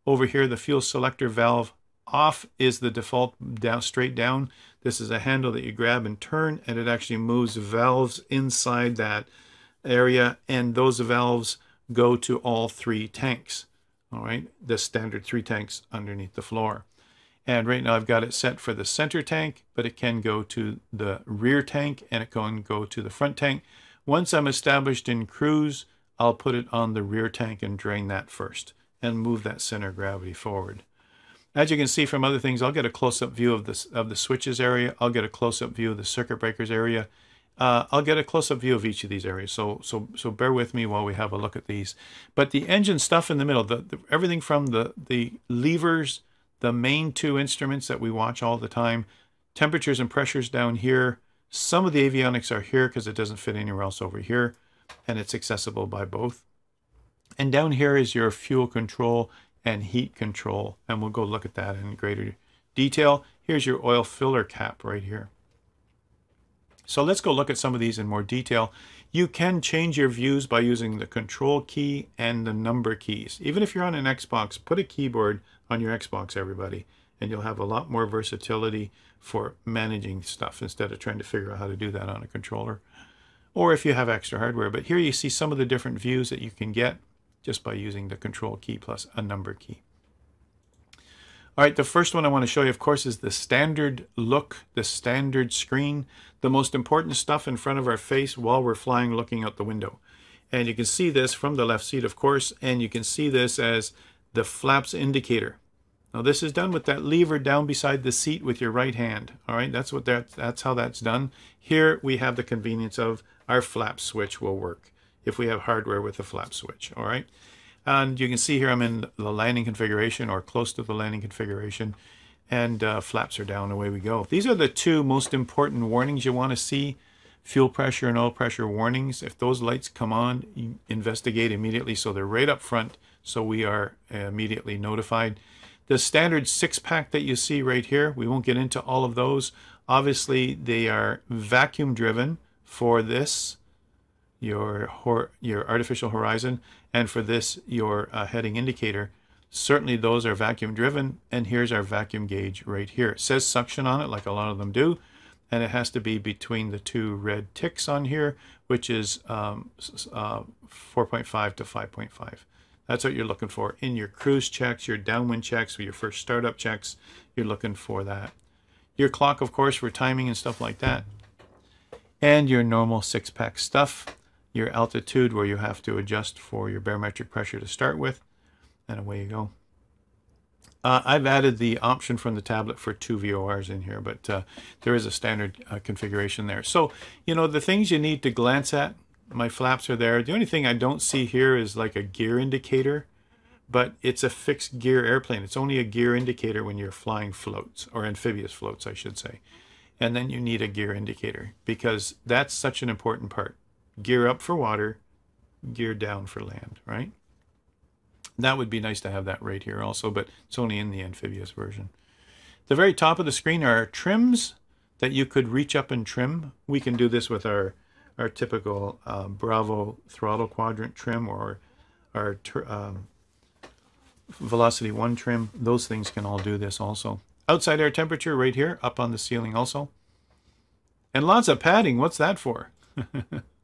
over here, the fuel selector valve off is the default down straight down. This is a handle that you grab and turn and it actually moves valves inside that area and those valves go to all three tanks. All right, the standard three tanks underneath the floor. And right now I've got it set for the center tank, but it can go to the rear tank and it can go to the front tank. Once I'm established in cruise, I'll put it on the rear tank and drain that first and move that center gravity forward. As you can see from other things, I'll get a close-up view of, this, of the switches area. I'll get a close-up view of the circuit breakers area. Uh, I'll get a close-up view of each of these areas. So, so, so bear with me while we have a look at these. But the engine stuff in the middle, the, the everything from the, the levers the main two instruments that we watch all the time Temperatures and pressures down here. Some of the avionics are here because it doesn't fit anywhere else over here, and it's accessible by both. And down here is your fuel control and heat control, and we'll go look at that in greater detail. Here's your oil filler cap right here. So let's go look at some of these in more detail. You can change your views by using the control key and the number keys. Even if you're on an Xbox, put a keyboard on your Xbox, everybody, and you'll have a lot more versatility for managing stuff instead of trying to figure out how to do that on a controller. Or if you have extra hardware. But here you see some of the different views that you can get just by using the control key plus a number key. All right, the first one I want to show you, of course, is the standard look, the standard screen, the most important stuff in front of our face while we're flying looking out the window. And you can see this from the left seat, of course, and you can see this as the flaps indicator. Now this is done with that lever down beside the seat with your right hand. All right, that's what that that's how that's done. Here we have the convenience of our flap switch will work if we have hardware with a flap switch. All right. And you can see here I'm in the landing configuration or close to the landing configuration and uh, flaps are down, away we go. These are the two most important warnings you want to see. Fuel pressure and oil pressure warnings. If those lights come on, investigate immediately so they're right up front so we are immediately notified. The standard six pack that you see right here, we won't get into all of those. Obviously, they are vacuum driven for this your your artificial horizon, and for this your uh, heading indicator. Certainly those are vacuum driven, and here's our vacuum gauge right here. It says suction on it, like a lot of them do, and it has to be between the two red ticks on here, which is um, uh, 4.5 to 5.5. That's what you're looking for in your cruise checks, your downwind checks, or your first startup checks. You're looking for that. Your clock, of course, for timing and stuff like that. And your normal six pack stuff your altitude where you have to adjust for your barometric pressure to start with, and away you go. Uh, I've added the option from the tablet for two VORs in here, but uh, there is a standard uh, configuration there. So, you know, the things you need to glance at, my flaps are there. The only thing I don't see here is like a gear indicator, but it's a fixed gear airplane. It's only a gear indicator when you're flying floats, or amphibious floats, I should say. And then you need a gear indicator because that's such an important part gear up for water, gear down for land, right? That would be nice to have that right here also, but it's only in the amphibious version. The very top of the screen are trims that you could reach up and trim. We can do this with our, our typical uh, Bravo throttle quadrant trim or our um, Velocity 1 trim. Those things can all do this also. Outside air temperature right here, up on the ceiling also. And lots of padding. What's that for?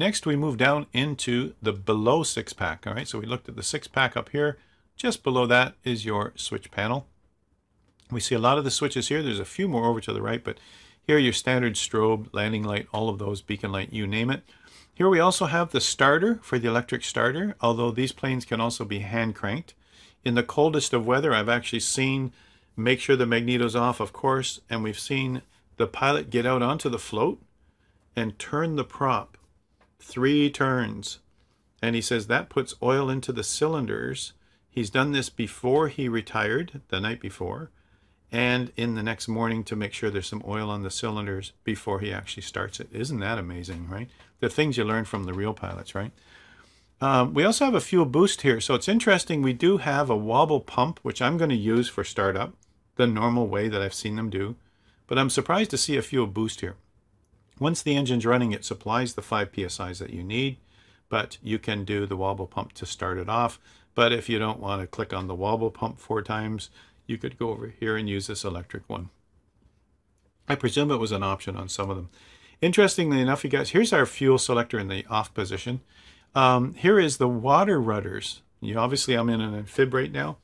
Next, we move down into the below six pack. All right, so we looked at the six pack up here. Just below that is your switch panel. We see a lot of the switches here. There's a few more over to the right, but here your standard strobe, landing light, all of those, beacon light, you name it. Here we also have the starter for the electric starter, although these planes can also be hand cranked. In the coldest of weather, I've actually seen make sure the magneto's off, of course, and we've seen the pilot get out onto the float and turn the prop three turns. And he says that puts oil into the cylinders. He's done this before he retired, the night before, and in the next morning to make sure there's some oil on the cylinders before he actually starts it. Isn't that amazing, right? The things you learn from the real pilots, right? Um, we also have a fuel boost here. So it's interesting. We do have a wobble pump, which I'm going to use for startup, the normal way that I've seen them do. But I'm surprised to see a fuel boost here. Once the engine's running, it supplies the 5 psi's that you need, but you can do the wobble pump to start it off. But if you don't want to click on the wobble pump four times, you could go over here and use this electric one. I presume it was an option on some of them. Interestingly enough, you guys, here's our fuel selector in the off position. Um, here is the water rudders. You obviously, I'm in an amphib right now.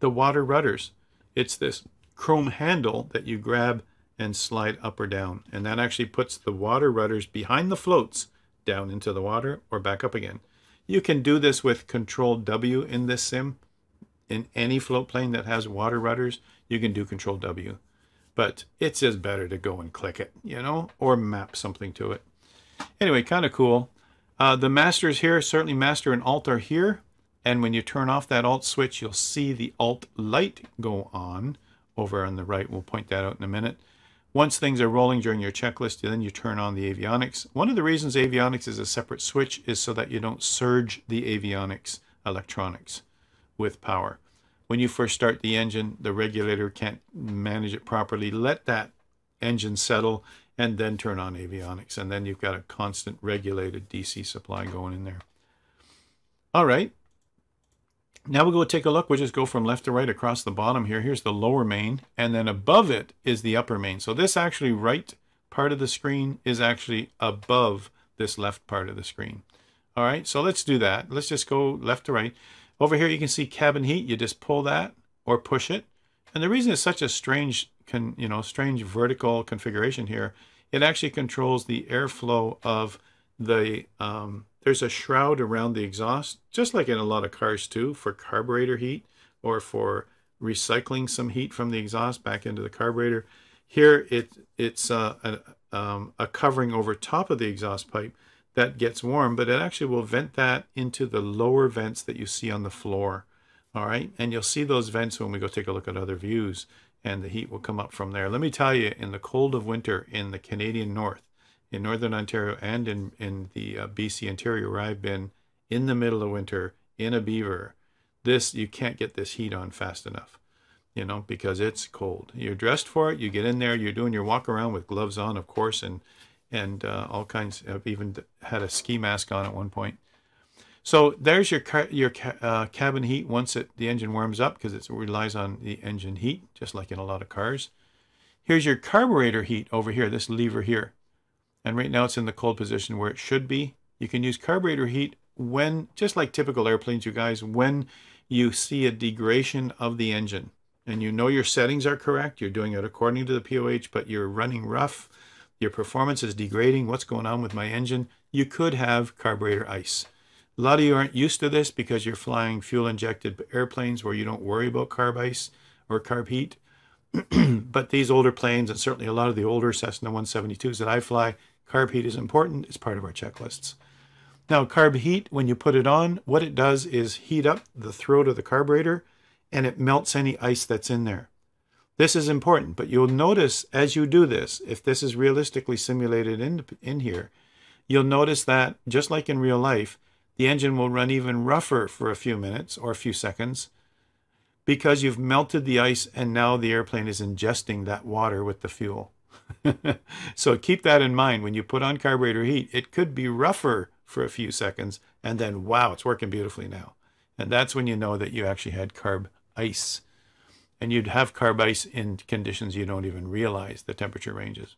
The water rudders. It's this chrome handle that you grab and slide up or down. And that actually puts the water rudders behind the floats down into the water or back up again. You can do this with Control W in this sim. In any float plane that has water rudders, you can do Control W. But it's just better to go and click it, you know, or map something to it. Anyway, kind of cool. Uh, the masters here, certainly master and alt are here. And when you turn off that alt switch, you'll see the alt light go on over on the right. We'll point that out in a minute. Once things are rolling during your checklist, then you turn on the avionics. One of the reasons avionics is a separate switch is so that you don't surge the avionics electronics with power. When you first start the engine, the regulator can't manage it properly. Let that engine settle and then turn on avionics. And then you've got a constant regulated DC supply going in there. All right. Now we'll go take a look. We'll just go from left to right across the bottom here. Here's the lower main, and then above it is the upper main. So this actually right part of the screen is actually above this left part of the screen. All right, so let's do that. Let's just go left to right. Over here you can see cabin heat. You just pull that or push it. And the reason it's such a strange, con, you know, strange vertical configuration here, it actually controls the airflow of the um, there's a shroud around the exhaust, just like in a lot of cars too, for carburetor heat or for recycling some heat from the exhaust back into the carburetor. Here it it's uh, a, um, a covering over top of the exhaust pipe that gets warm, but it actually will vent that into the lower vents that you see on the floor. All right, and you'll see those vents when we go take a look at other views, and the heat will come up from there. Let me tell you, in the cold of winter in the Canadian North, in Northern Ontario and in, in the uh, BC interior where I've been in the middle of winter in a beaver, this, you can't get this heat on fast enough, you know, because it's cold. You're dressed for it. You get in there, you're doing your walk around with gloves on, of course, and, and uh, all kinds. I've even had a ski mask on at one point. So there's your your uh, cabin heat once it, the engine warms up because it relies on the engine heat, just like in a lot of cars. Here's your carburetor heat over here, this lever here and right now it's in the cold position where it should be. You can use carburetor heat when, just like typical airplanes, you guys, when you see a degradation of the engine and you know your settings are correct, you're doing it according to the POH, but you're running rough, your performance is degrading, what's going on with my engine, you could have carburetor ice. A lot of you aren't used to this because you're flying fuel injected airplanes where you don't worry about carb ice or carb heat. but these older planes, and certainly a lot of the older Cessna 172s that I fly, Carb heat is important. It's part of our checklists. Now, carb heat, when you put it on, what it does is heat up the throat of the carburetor and it melts any ice that's in there. This is important, but you'll notice as you do this, if this is realistically simulated in, in here, you'll notice that just like in real life, the engine will run even rougher for a few minutes or a few seconds because you've melted the ice and now the airplane is ingesting that water with the fuel. so keep that in mind when you put on carburetor heat. It could be rougher for a few seconds and then wow, it's working beautifully now. And that's when you know that you actually had carb ice. And you'd have carb ice in conditions you don't even realize the temperature ranges.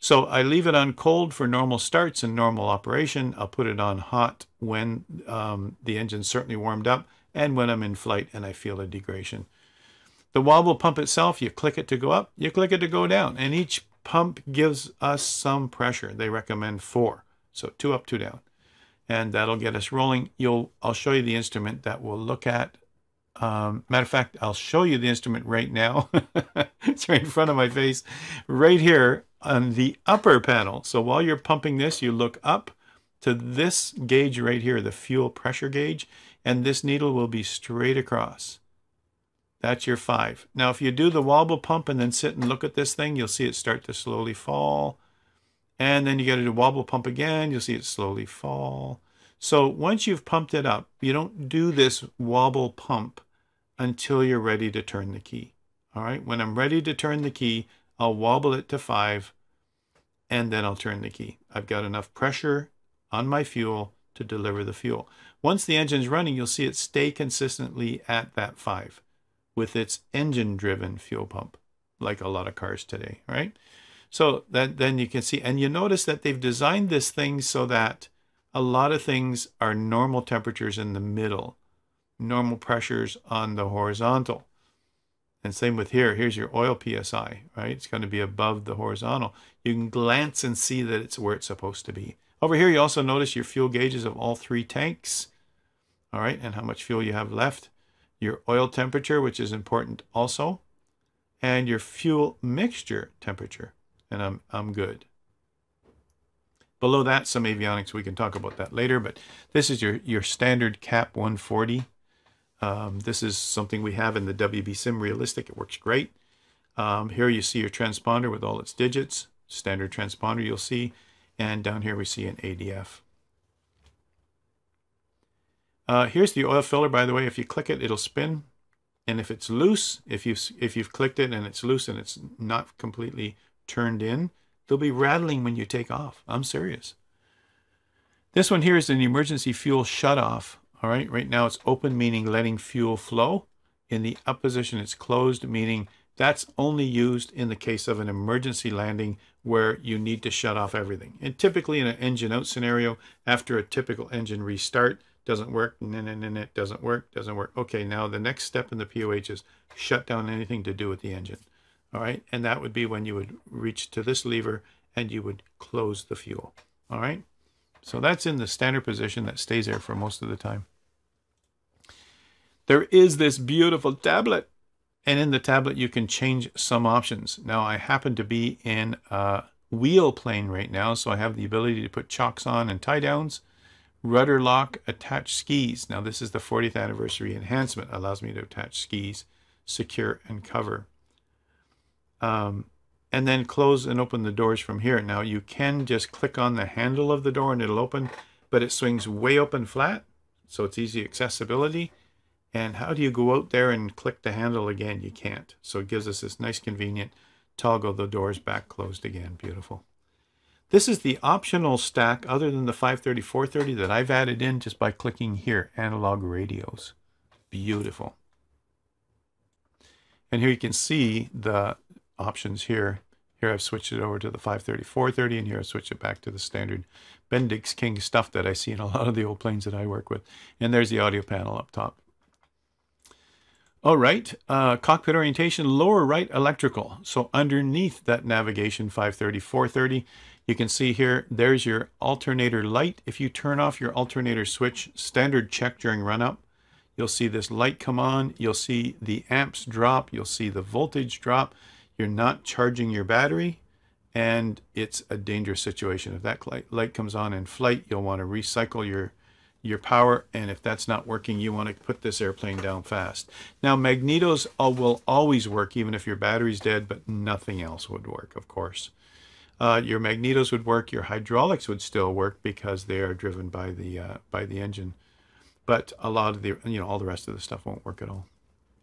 So I leave it on cold for normal starts and normal operation. I'll put it on hot when um, the engine's certainly warmed up and when I'm in flight and I feel a degradation. The wobble pump itself, you click it to go up, you click it to go down, and each pump gives us some pressure. They recommend four, so two up, two down, and that'll get us rolling. You'll, I'll show you the instrument that we'll look at. Um, matter of fact, I'll show you the instrument right now. it's right in front of my face, right here on the upper panel. So while you're pumping this, you look up to this gauge right here, the fuel pressure gauge, and this needle will be straight across. That's your five. Now, if you do the wobble pump and then sit and look at this thing, you'll see it start to slowly fall. And then you get to do wobble pump again, you'll see it slowly fall. So once you've pumped it up, you don't do this wobble pump until you're ready to turn the key. All right, when I'm ready to turn the key, I'll wobble it to five and then I'll turn the key. I've got enough pressure on my fuel to deliver the fuel. Once the engine's running, you'll see it stay consistently at that five with its engine-driven fuel pump, like a lot of cars today, right? So that, then you can see, and you notice that they've designed this thing so that a lot of things are normal temperatures in the middle, normal pressures on the horizontal. And same with here. Here's your oil PSI, right? It's going to be above the horizontal. You can glance and see that it's where it's supposed to be. Over here, you also notice your fuel gauges of all three tanks, all right, and how much fuel you have left your oil temperature, which is important also, and your fuel mixture temperature. And I'm, I'm good. Below that, some avionics, we can talk about that later, but this is your, your standard KAP 140. Um, this is something we have in the WB Sim Realistic. It works great. Um, here you see your transponder with all its digits, standard transponder you'll see, and down here we see an ADF. Uh, here's the oil filler, by the way. If you click it, it'll spin. And if it's loose, if you've, if you've clicked it and it's loose and it's not completely turned in, they'll be rattling when you take off. I'm serious. This one here is an emergency fuel shutoff. All right, right now it's open, meaning letting fuel flow. In the up position, it's closed, meaning that's only used in the case of an emergency landing where you need to shut off everything. And typically in an engine out scenario, after a typical engine restart, doesn't work, and it doesn't work, doesn't work. Okay, now the next step in the POH is shut down anything to do with the engine. All right, and that would be when you would reach to this lever and you would close the fuel. All right, so that's in the standard position that stays there for most of the time. There is this beautiful tablet, and in the tablet you can change some options. Now I happen to be in a wheel plane right now, so I have the ability to put chocks on and tie downs rudder lock attached skis. Now this is the 40th anniversary enhancement. Allows me to attach skis, secure and cover. Um, and then close and open the doors from here. Now you can just click on the handle of the door and it'll open, but it swings way open flat. So it's easy accessibility. And how do you go out there and click the handle again? You can't. So it gives us this nice convenient toggle the doors back closed again. Beautiful. This is the optional stack other than the 530, 430 that I've added in just by clicking here, analog radios. Beautiful. And here you can see the options here. Here I've switched it over to the 530, 430, and here I've switched it back to the standard Bendix King stuff that I see in a lot of the old planes that I work with. And there's the audio panel up top. All right, uh, cockpit orientation, lower right electrical. So underneath that navigation 530, 430, you can see here, there's your alternator light. If you turn off your alternator switch, standard check during run up, you'll see this light come on. You'll see the amps drop. You'll see the voltage drop. You're not charging your battery and it's a dangerous situation. If that light, light comes on in flight, you'll want to recycle your your power and if that's not working you want to put this airplane down fast now magnetos uh, will always work even if your battery's dead but nothing else would work of course uh, your magnetos would work, your hydraulics would still work because they are driven by the uh, by the engine. But a lot of the you know all the rest of the stuff won't work at all.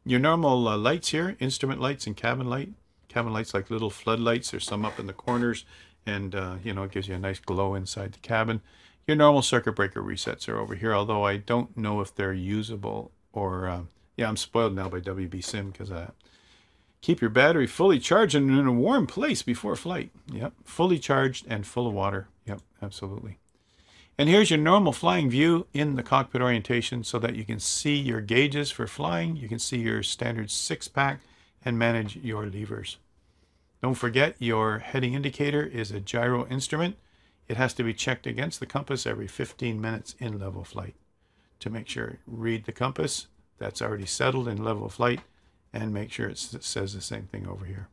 Your normal uh, lights here, instrument lights and cabin light. Cabin lights like little floodlights. There's some up in the corners, and uh, you know it gives you a nice glow inside the cabin. Your normal circuit breaker resets are over here, although I don't know if they're usable or uh, yeah, I'm spoiled now by WB Sim because I Keep your battery fully charged and in a warm place before flight. Yep, fully charged and full of water. Yep, absolutely. And here's your normal flying view in the cockpit orientation so that you can see your gauges for flying. You can see your standard six pack and manage your levers. Don't forget your heading indicator is a gyro instrument. It has to be checked against the compass every 15 minutes in level flight to make sure. Read the compass. That's already settled in level flight and make sure it says the same thing over here.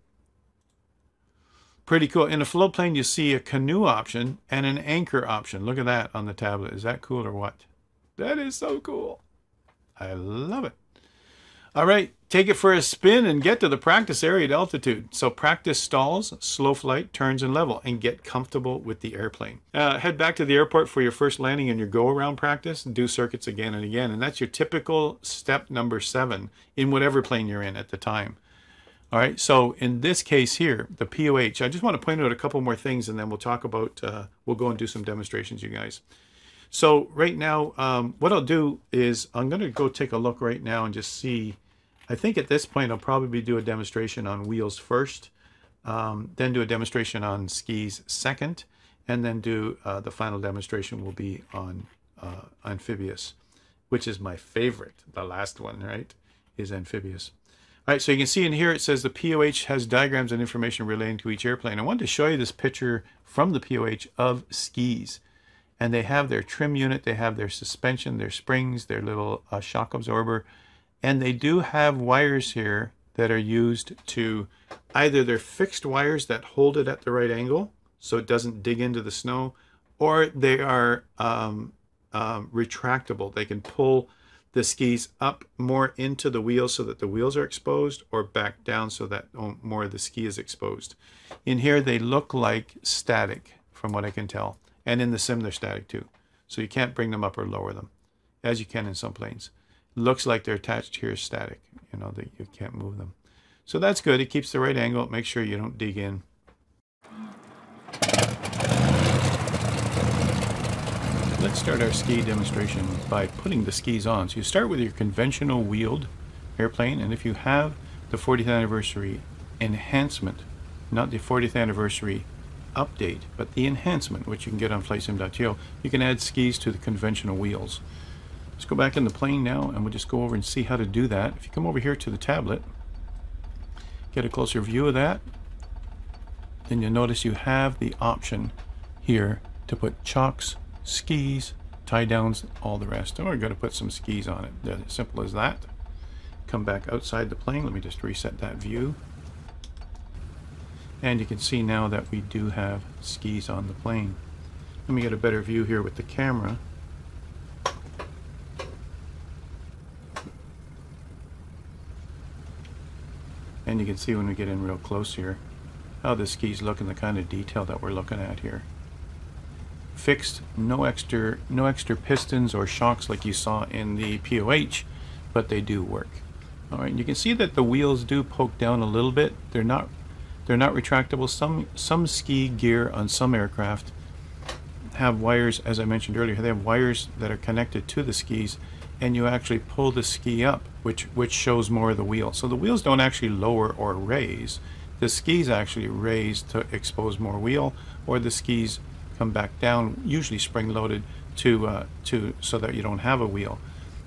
Pretty cool. In a float plane, you see a canoe option and an anchor option. Look at that on the tablet. Is that cool or what? That is so cool. I love it. All right, take it for a spin and get to the practice area at altitude. So practice stalls, slow flight, turns, and level, and get comfortable with the airplane. Uh, head back to the airport for your first landing and your go-around practice. And do circuits again and again. And that's your typical step number seven in whatever plane you're in at the time. All right, so in this case here, the POH, I just want to point out a couple more things and then we'll talk about, uh, we'll go and do some demonstrations, you guys. So right now, um, what I'll do is I'm going to go take a look right now and just see I think at this point I'll probably do a demonstration on wheels first, um, then do a demonstration on skis second, and then do uh, the final demonstration will be on uh, amphibious, which is my favorite. The last one, right, is amphibious. All right, so you can see in here it says the POH has diagrams and information relating to each airplane. I wanted to show you this picture from the POH of skis. And they have their trim unit, they have their suspension, their springs, their little uh, shock absorber, and they do have wires here that are used to either they're fixed wires that hold it at the right angle so it doesn't dig into the snow, or they are um, um, retractable. They can pull the skis up more into the wheels so that the wheels are exposed or back down so that more of the ski is exposed. In here, they look like static from what I can tell. And in the sim, they're static too. So you can't bring them up or lower them as you can in some planes. Looks like they're attached here static, you know, that you can't move them. So that's good. It keeps the right angle. Make sure you don't dig in. Let's start our ski demonstration by putting the skis on. So you start with your conventional wheeled airplane, and if you have the 40th anniversary enhancement, not the 40th anniversary update, but the enhancement, which you can get on flightsim.to, you can add skis to the conventional wheels. Let's go back in the plane now, and we'll just go over and see how to do that. If you come over here to the tablet, get a closer view of that, then you'll notice you have the option here to put chocks, skis, tie downs, all the rest. And we're going to put some skis on it. As simple as that. Come back outside the plane. Let me just reset that view. And you can see now that we do have skis on the plane. Let me get a better view here with the camera. And you can see when we get in real close here how the skis look and the kind of detail that we're looking at here. Fixed, no extra, no extra pistons or shocks like you saw in the POH, but they do work. All right, you can see that the wheels do poke down a little bit. They're not, they're not retractable. Some some ski gear on some aircraft have wires, as I mentioned earlier. They have wires that are connected to the skis and you actually pull the ski up, which, which shows more of the wheel. So the wheels don't actually lower or raise. The skis actually raise to expose more wheel, or the skis come back down, usually spring-loaded, to uh, to so that you don't have a wheel.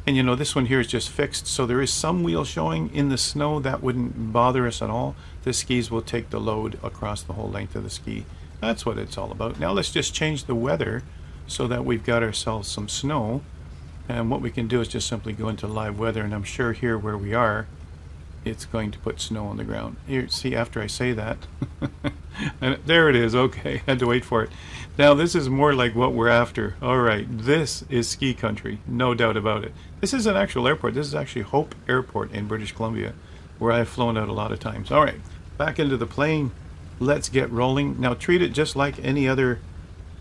And you know, this one here is just fixed, so there is some wheel showing in the snow. That wouldn't bother us at all. The skis will take the load across the whole length of the ski. That's what it's all about. Now let's just change the weather so that we've got ourselves some snow. And what we can do is just simply go into live weather, and I'm sure here where we are, it's going to put snow on the ground. Here, see, after I say that, there it is. Okay, had to wait for it. Now this is more like what we're after. All right, this is ski country, no doubt about it. This is an actual airport. This is actually Hope Airport in British Columbia, where I've flown out a lot of times. All right, back into the plane. Let's get rolling. Now treat it just like any other,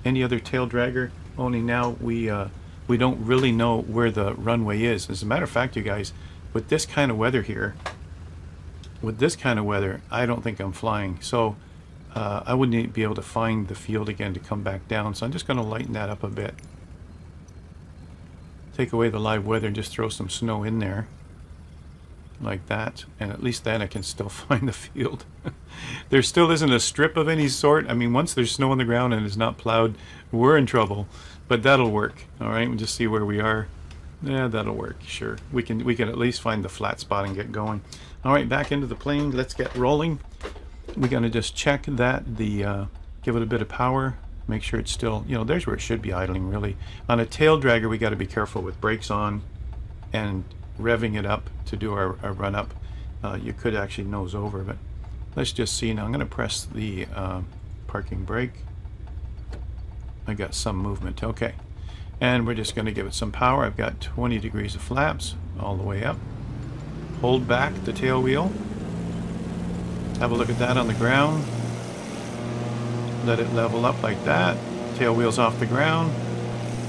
any other tail dragger. Only now we. Uh, we don't really know where the runway is. As a matter of fact, you guys, with this kind of weather here, with this kind of weather, I don't think I'm flying. So uh, I wouldn't be able to find the field again to come back down. So I'm just going to lighten that up a bit. Take away the live weather and just throw some snow in there. Like that. And at least then I can still find the field. there still isn't a strip of any sort. I mean, once there's snow on the ground and it's not plowed, we're in trouble but that'll work. All right, we'll just see where we are. Yeah, that'll work. Sure, we can we can at least find the flat spot and get going. All right, back into the plane. Let's get rolling. We're gonna just check that the uh, give it a bit of power. Make sure it's still you know there's where it should be idling really. On a tail dragger, we got to be careful with brakes on and revving it up to do our, our run up. Uh, you could actually nose over, but let's just see now. I'm gonna press the uh, parking brake I got some movement. Okay. And we're just going to give it some power. I've got 20 degrees of flaps all the way up. Hold back the tail wheel. Have a look at that on the ground. Let it level up like that. Tail wheel's off the ground.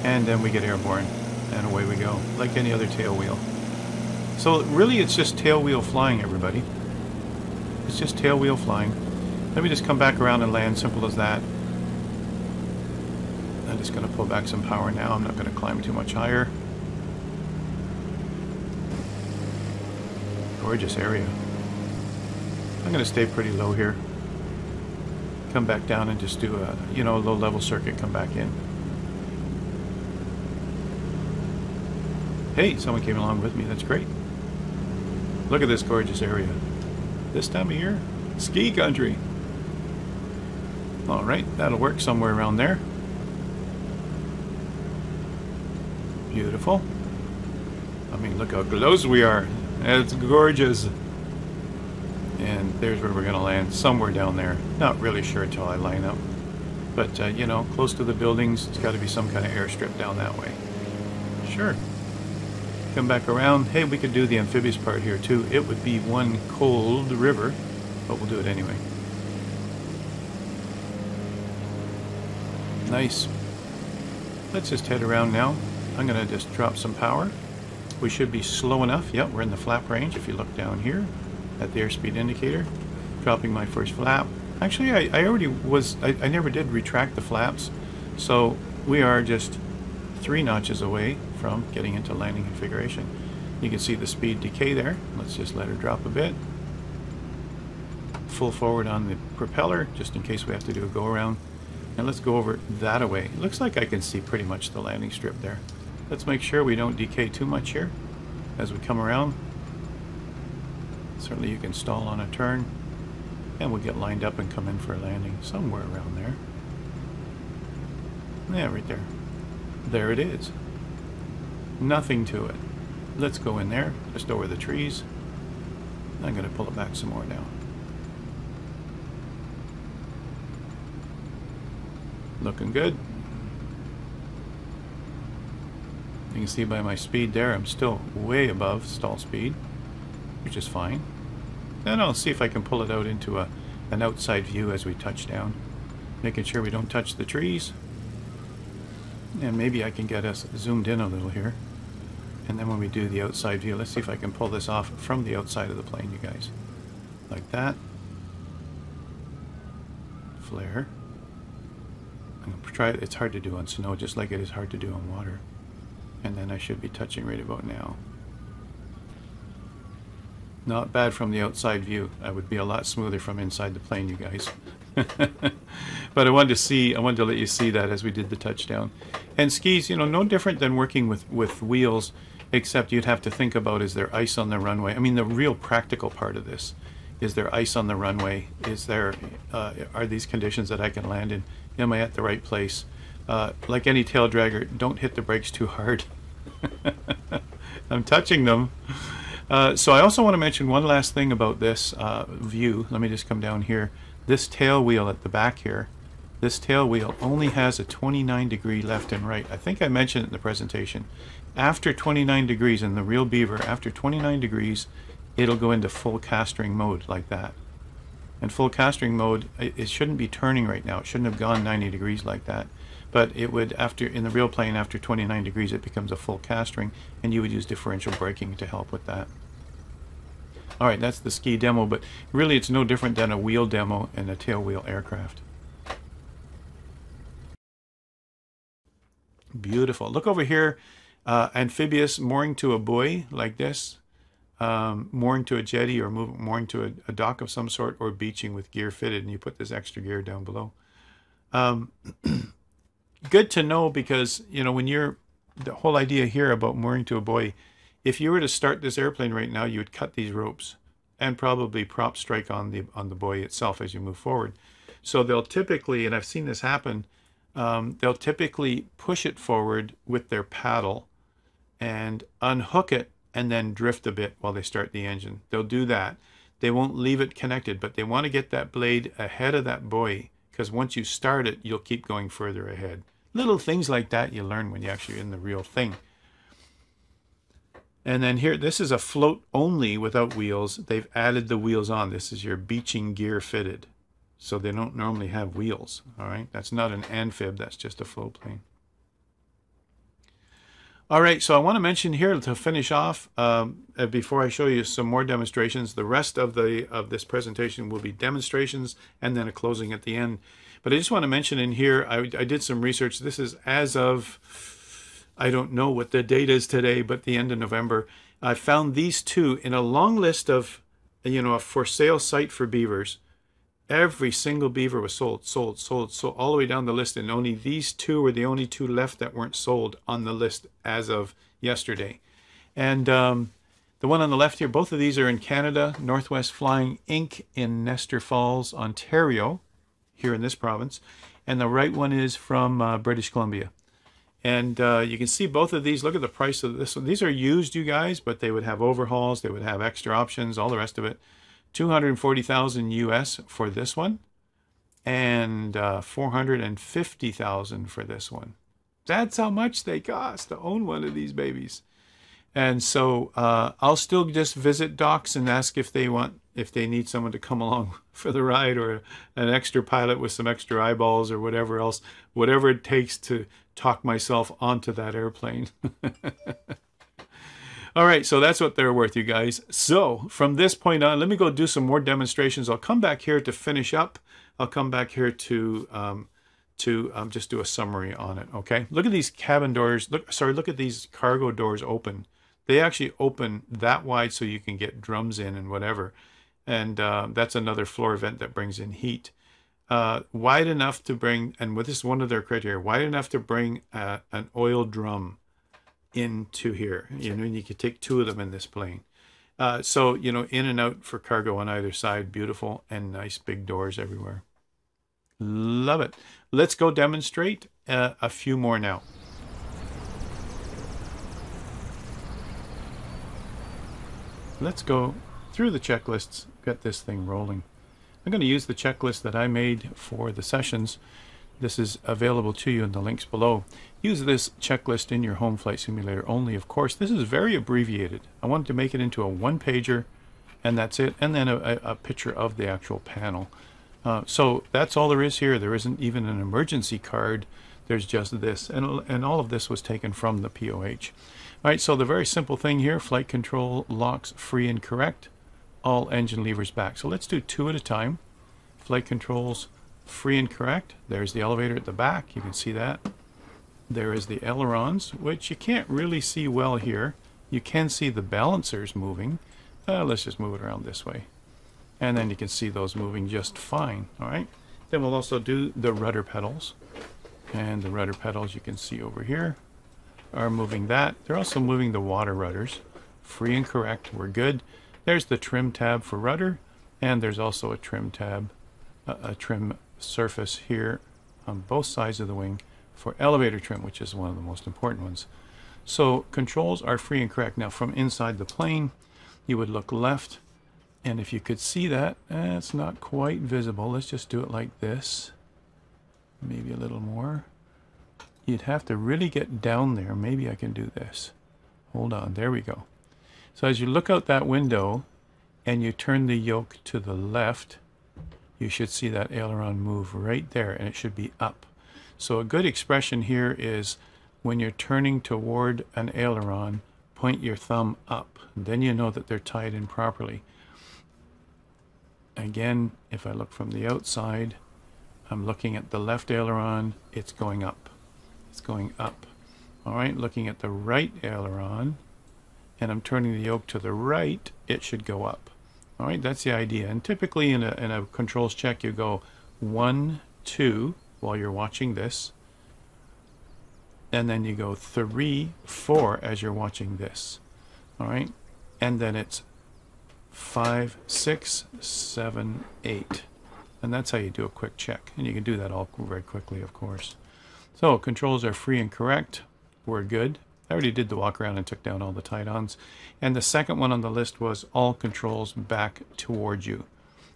And then we get airborne. And away we go, like any other tail wheel. So really it's just tail wheel flying, everybody. It's just tail wheel flying. Let me just come back around and land, simple as that. I'm just going to pull back some power now. I'm not going to climb too much higher. Gorgeous area. I'm going to stay pretty low here. Come back down and just do a, you know, low level circuit, come back in. Hey, someone came along with me. That's great. Look at this gorgeous area. This time of year, ski country. All right, that'll work somewhere around there. Beautiful. I mean, look how close we are. It's gorgeous. And there's where we're going to land, somewhere down there. Not really sure until I line up. But, uh, you know, close to the buildings, it's got to be some kind of airstrip down that way. Sure. come back around. Hey, we could do the amphibious part here too. It would be one cold river, but we'll do it anyway. Nice. Let's just head around now. I'm going to just drop some power. We should be slow enough. Yep, we're in the flap range if you look down here at the airspeed indicator. Dropping my first flap. Actually, I, I already was, I, I never did retract the flaps. So we are just three notches away from getting into landing configuration. You can see the speed decay there. Let's just let her drop a bit. Full forward on the propeller, just in case we have to do a go around. And let's go over that away. It looks like I can see pretty much the landing strip there. Let's make sure we don't decay too much here as we come around. Certainly you can stall on a turn and we'll get lined up and come in for a landing somewhere around there. Yeah, right there. There it is. Nothing to it. Let's go in there, just over the trees. I'm going to pull it back some more now. Looking good. You can see by my speed there, I'm still way above stall speed, which is fine. Then I'll see if I can pull it out into a, an outside view as we touch down. Making sure we don't touch the trees. And maybe I can get us zoomed in a little here. And then when we do the outside view, let's see if I can pull this off from the outside of the plane, you guys. Like that. Flare. I'm to try it. It's hard to do on snow, just like it is hard to do on water. And then I should be touching right about now. Not bad from the outside view. I would be a lot smoother from inside the plane, you guys. but I wanted to see, I wanted to let you see that as we did the touchdown. And skis, you know, no different than working with, with wheels, except you'd have to think about is there ice on the runway? I mean, the real practical part of this is there ice on the runway? Is there, uh, are these conditions that I can land in? Am I at the right place? Uh, like any tail dragger, don't hit the brakes too hard. I'm touching them. Uh, so I also want to mention one last thing about this uh, view. Let me just come down here. This tail wheel at the back here, this tail wheel only has a 29 degree left and right. I think I mentioned it in the presentation. After 29 degrees in the real Beaver, after 29 degrees, it'll go into full castering mode like that. And full castering mode, it, it shouldn't be turning right now. It shouldn't have gone 90 degrees like that. But it would, after in the real plane, after 29 degrees, it becomes a full castering, and you would use differential braking to help with that. All right, that's the ski demo, but really it's no different than a wheel demo in a tailwheel aircraft. Beautiful. Look over here, uh, amphibious mooring to a buoy like this, um, mooring to a jetty or move, mooring to a, a, dock of some sort, or beaching with gear fitted, and you put this extra gear down below. Um, good to know because, you know, when you're, the whole idea here about mooring to a buoy if you were to start this airplane right now, you would cut these ropes and probably prop strike on the on the buoy itself as you move forward. So they'll typically, and I've seen this happen, um, they'll typically push it forward with their paddle and unhook it and then drift a bit while they start the engine. They'll do that. They won't leave it connected, but they want to get that blade ahead of that buoy because once you start it, you'll keep going further ahead. Little things like that you learn when you're actually in the real thing. And then here, this is a float only without wheels. They've added the wheels on. This is your beaching gear fitted. So they don't normally have wheels, all right? That's not an amphib, that's just a float plane. All right, so I want to mention here to finish off, um, uh, before I show you some more demonstrations, the rest of the of this presentation will be demonstrations and then a closing at the end. But I just want to mention in here, I, I did some research. This is as of I don't know what the date is today, but the end of November. I found these two in a long list of, you know, a for sale site for beavers. Every single beaver was sold, sold, sold, sold, all the way down the list, and only these two were the only two left that weren't sold on the list as of yesterday. And um, the one on the left here, both of these are in Canada, Northwest Flying Inc. in Nestor Falls, Ontario, here in this province. And the right one is from uh, British Columbia. And uh, you can see both of these. Look at the price of this one. These are used, you guys, but they would have overhauls. They would have extra options, all the rest of it. 240,000 US for this one and uh, 450,000 for this one. That's how much they cost to own one of these babies. And so uh, I'll still just visit docks and ask if they want if they need someone to come along for the ride or an extra pilot with some extra eyeballs or whatever else, whatever it takes to talk myself onto that airplane. All right, so that's what they're worth, you guys. So from this point on, let me go do some more demonstrations. I'll come back here to finish up. I'll come back here to um, to um, just do a summary on it. Okay, look at these cabin doors. Look, sorry, look at these cargo doors open. They actually open that wide so you can get drums in and whatever. And uh, that's another floor vent that brings in heat. Uh, wide enough to bring, and this is one of their criteria, wide enough to bring uh, an oil drum into here. You know, and you could take two of them in this plane. Uh, so, you know, in and out for cargo on either side, beautiful and nice big doors everywhere. Love it. Let's go demonstrate uh, a few more now. Let's go through the checklists, get this thing rolling. I'm going to use the checklist that I made for the sessions this is available to you in the links below. Use this checklist in your home flight simulator only, of course. This is very abbreviated. I wanted to make it into a one-pager, and that's it, and then a, a, picture of the actual panel. Uh, so that's all there is here. There isn't even an emergency card. There's just this, and, and all of this was taken from the POH. All right, so the very simple thing here, flight control locks free and correct, all engine levers back. So let's do two at a time. Flight controls free and correct. There's the elevator at the back. You can see that. There is the ailerons, which you can't really see well here. You can see the balancers moving. Uh, let's just move it around this way. And then you can see those moving just fine. All right. Then we'll also do the rudder pedals. And the rudder pedals you can see over here are moving that. They're also moving the water rudders. Free and correct. We're good. There's the trim tab for rudder. And there's also a trim tab, a, a trim surface here on both sides of the wing for elevator trim, which is one of the most important ones. So controls are free and correct. Now from inside the plane, you would look left, and if you could see that, eh, it's not quite visible. Let's just do it like this. Maybe a little more. You'd have to really get down there. Maybe I can do this. Hold on, there we go. So as you look out that window and you turn the yoke to the left, you should see that aileron move right there and it should be up. So a good expression here is when you're turning toward an aileron, point your thumb up. Then you know that they're tied in properly. Again, if I look from the outside, I'm looking at the left aileron, it's going up. It's going up. All right, looking at the right aileron, and I'm turning the yoke to the right, it should go up. All right, that's the idea. And typically in a, in a controls check, you go one, two, while you're watching this. And then you go three, four as you're watching this. All right, and then it's five, six, seven, eight. And that's how you do a quick check. And you can do that all very quickly, of course. So controls are free and correct. We're good. I already did the walk around and took down all the tight-ons. And the second one on the list was all controls back towards you.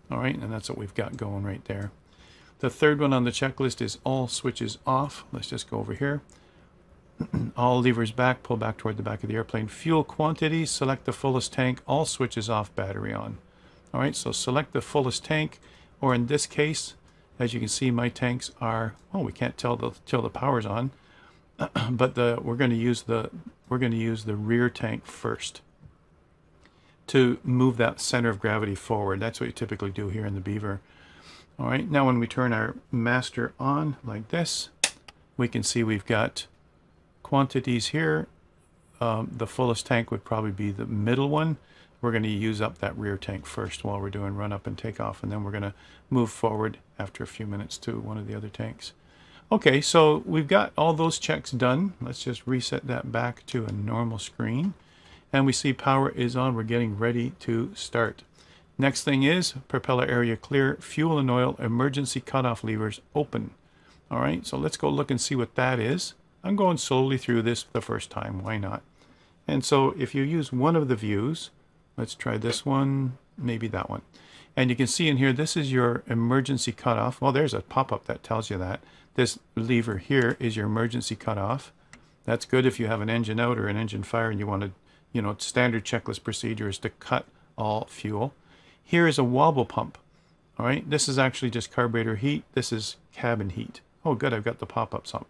All right, and that's what we've got going right there. The third one on the checklist is all switches off. Let's just go over here. all levers back, pull back toward the back of the airplane. Fuel quantity, select the fullest tank, all switches off, battery on. All right, so select the fullest tank, or in this case, as you can see, my tanks are, well, we can't tell the, till the power's on. but the we're going to use the we're going to use the rear tank first to move that center of gravity forward. That's what you typically do here in the Beaver. All right, now when we turn our master on like this, we can see we've got quantities here. Um, the fullest tank would probably be the middle one. We're going to use up that rear tank first while we're doing run up and take off, and then we're going to move forward after a few minutes to one of the other tanks. Okay, so we've got all those checks done. Let's just reset that back to a normal screen. And we see power is on. We're getting ready to start. Next thing is propeller area clear, fuel and oil, emergency cutoff levers open. All right, so let's go look and see what that is. I'm going slowly through this the first time. Why not? And so if you use one of the views, let's try this one, maybe that one. And you can see in here, this is your emergency cutoff. Well, there's a pop-up that tells you that. This lever here is your emergency cutoff. That's good if you have an engine out or an engine fire and you want to you know, standard checklist procedure is to cut all fuel. Here is a wobble pump. All right, this is actually just carburetor heat. This is cabin heat. Oh, good, I've got the pop-ups up.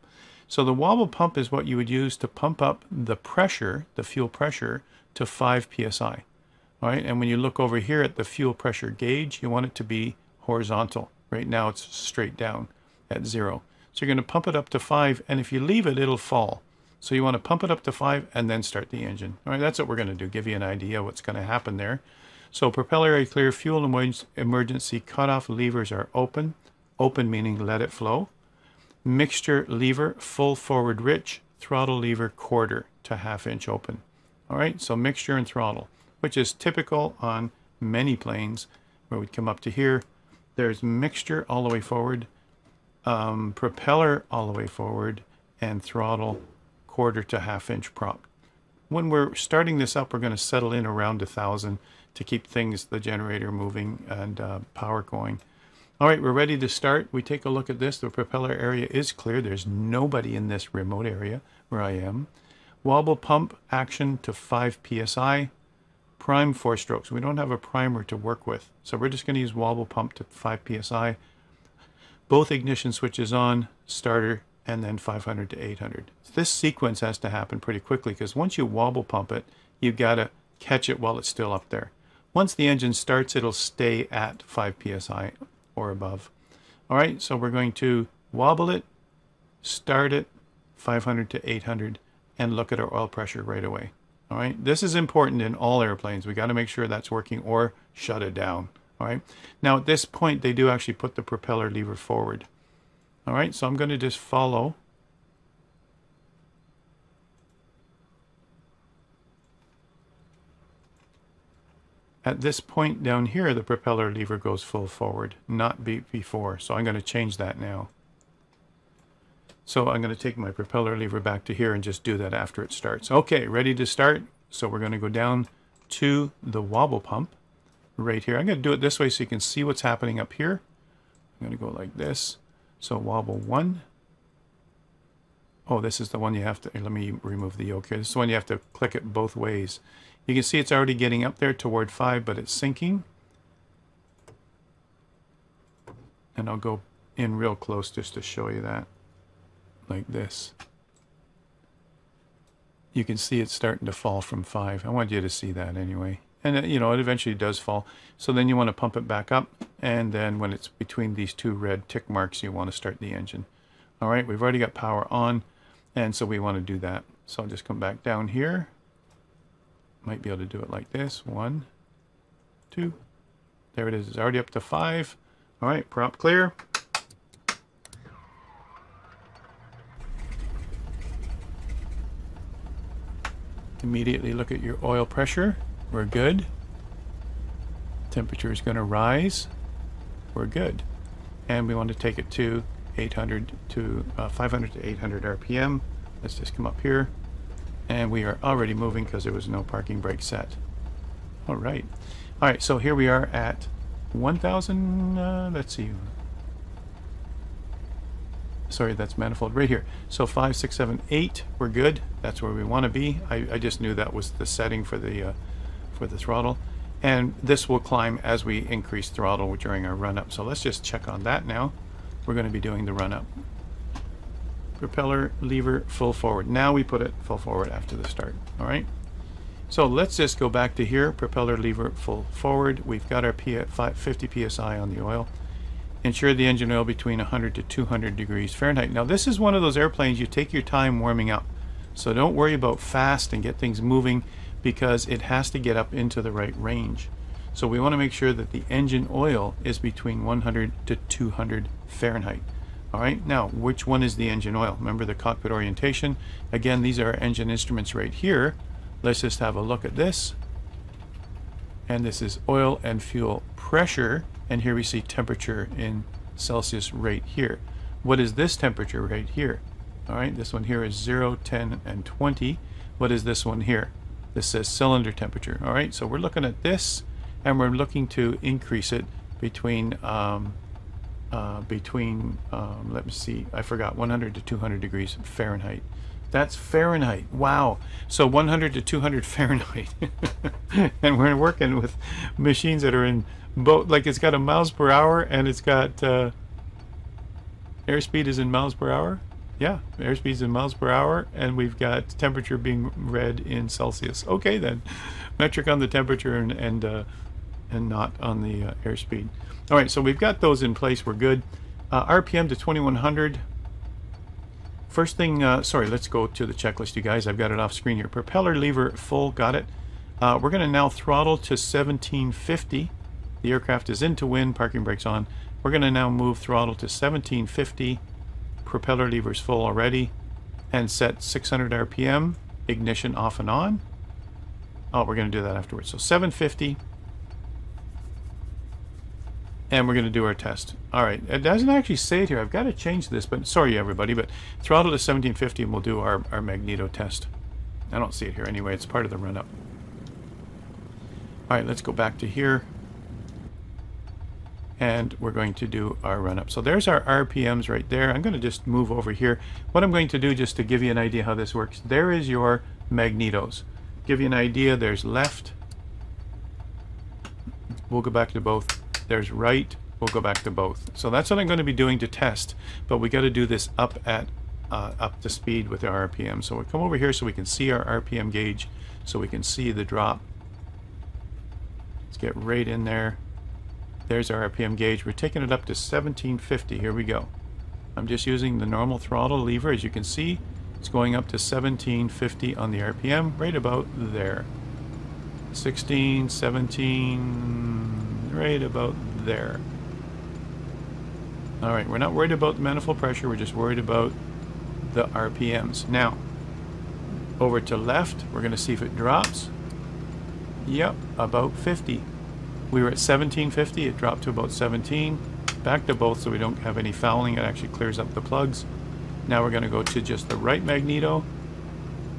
So the wobble pump is what you would use to pump up the pressure, the fuel pressure, to 5 psi. Right, and when you look over here at the fuel pressure gauge, you want it to be horizontal. Right now it's straight down at zero. So you're going to pump it up to 5, and if you leave it, it'll fall. So you want to pump it up to 5 and then start the engine. All right, that's what we're going to do, give you an idea what's going to happen there. So propeller area clear, fuel emergency cutoff levers are open. Open meaning let it flow. Mixture lever full forward rich, throttle lever quarter to half inch open. All right, so mixture and throttle, which is typical on many planes where we'd come up to here. There's mixture all the way forward, um, propeller all the way forward, and throttle quarter to half inch prop. When we're starting this up, we're going to settle in around a thousand to keep things, the generator moving and uh, power going. All right, we're ready to start. We take a look at this. The propeller area is clear. There's nobody in this remote area where I am. Wobble pump action to 5 psi. Prime four strokes. We don't have a primer to work with. So we're just going to use wobble pump to 5 psi. Both ignition switches on, starter, and then 500 to 800. This sequence has to happen pretty quickly because once you wobble pump it, you've got to catch it while it's still up there. Once the engine starts, it'll stay at 5 psi or above. All right, so we're going to wobble it, start it, 500 to 800, and look at our oil pressure right away. All right, this is important in all airplanes. We got to make sure that's working or shut it down. All right, now at this point, they do actually put the propeller lever forward. All right, so I'm going to just follow At this point down here, the propeller lever goes full forward, not be before. So I'm going to change that now. So I'm going to take my propeller lever back to here and just do that after it starts. Okay, ready to start. So we're going to go down to the wobble pump right here. I'm going to do it this way so you can see what's happening up here. I'm going to go like this. So wobble one. Oh, this is the one you have to, let me remove the yoke here. This is the one you have to click it both ways. You can see it's already getting up there toward 5, but it's sinking. And I'll go in real close just to show you that, like this. You can see it's starting to fall from 5. I want you to see that anyway. And, uh, you know, it eventually does fall. So then you want to pump it back up. And then when it's between these two red tick marks, you want to start the engine. All right, we've already got power on. And so we want to do that. So I'll just come back down here might be able to do it like this. One, two. There it is. It's already up to five. All right, prop clear. Immediately look at your oil pressure. We're good. Temperature is going to rise. We're good. And we want to take it to 800 to uh, 500 to 800 RPM. Let's just come up here and we are already moving because there was no parking brake set. All right. All right, so here we are at 1,000, uh, let's see. Sorry, that's manifold right here. So five, six, seven, eight, we're good. That's where we want to be. I, I just knew that was the setting for the, uh, for the throttle. And this will climb as we increase throttle during our run up. So let's just check on that now. We're going to be doing the run up propeller lever full forward. Now we put it full forward after the start. All right. So let's just go back to here. Propeller lever full forward. We've got our P 50 psi on the oil. Ensure the engine oil between 100 to 200 degrees Fahrenheit. Now this is one of those airplanes you take your time warming up. So don't worry about fast and get things moving because it has to get up into the right range. So we want to make sure that the engine oil is between 100 to 200 Fahrenheit. All right, now which one is the engine oil? Remember the cockpit orientation? Again, these are engine instruments right here. Let's just have a look at this. And this is oil and fuel pressure. And here we see temperature in Celsius right here. What is this temperature right here? All right, this one here is 0, 10, and 20. What is this one here? This says cylinder temperature. All right, so we're looking at this and we're looking to increase it between um, uh, between, um, let me see, I forgot, 100 to 200 degrees Fahrenheit. That's Fahrenheit. Wow. So 100 to 200 Fahrenheit. and we're working with machines that are in both, like it's got a miles per hour and it's got uh, airspeed is in miles per hour. Yeah, airspeed is in miles per hour, and we've got temperature being read in Celsius. Okay, then, metric on the temperature and and uh, and not on the uh, airspeed. All right, so we've got those in place. We're good. Uh, RPM to 2100. First thing, uh, sorry, let's go to the checklist, you guys. I've got it off screen here. Propeller lever full, got it. Uh, we're going to now throttle to 1750. The aircraft is into wind, parking brakes on. We're going to now move throttle to 1750. Propeller levers full already. And set 600 RPM, ignition off and on. Oh, we're going to do that afterwards. So 750 and we're going to do our test. All right, it doesn't actually say it here. I've got to change this, but sorry everybody, but throttle to 1750 and we'll do our, our magneto test. I don't see it here anyway. It's part of the run-up. All right, let's go back to here. And we're going to do our run-up. So there's our RPMs right there. I'm going to just move over here. What I'm going to do, just to give you an idea how this works, there is your magnetos. Give you an idea, there's left. We'll go back to both there's right. We'll go back to both. So that's what I'm going to be doing to test. But we got to do this up at uh, up to speed with our RPM. So we'll come over here so we can see our RPM gauge, so we can see the drop. Let's get right in there. There's our RPM gauge. We're taking it up to 1750. Here we go. I'm just using the normal throttle lever. As you can see, it's going up to 1750 on the RPM, right about there. 16, 17, right about there. All right, we're not worried about the manifold pressure, we're just worried about the RPMs. Now, over to left, we're going to see if it drops. Yep, about 50. We were at 1750, it dropped to about 17. Back to both so we don't have any fouling, it actually clears up the plugs. Now we're going to go to just the right magneto,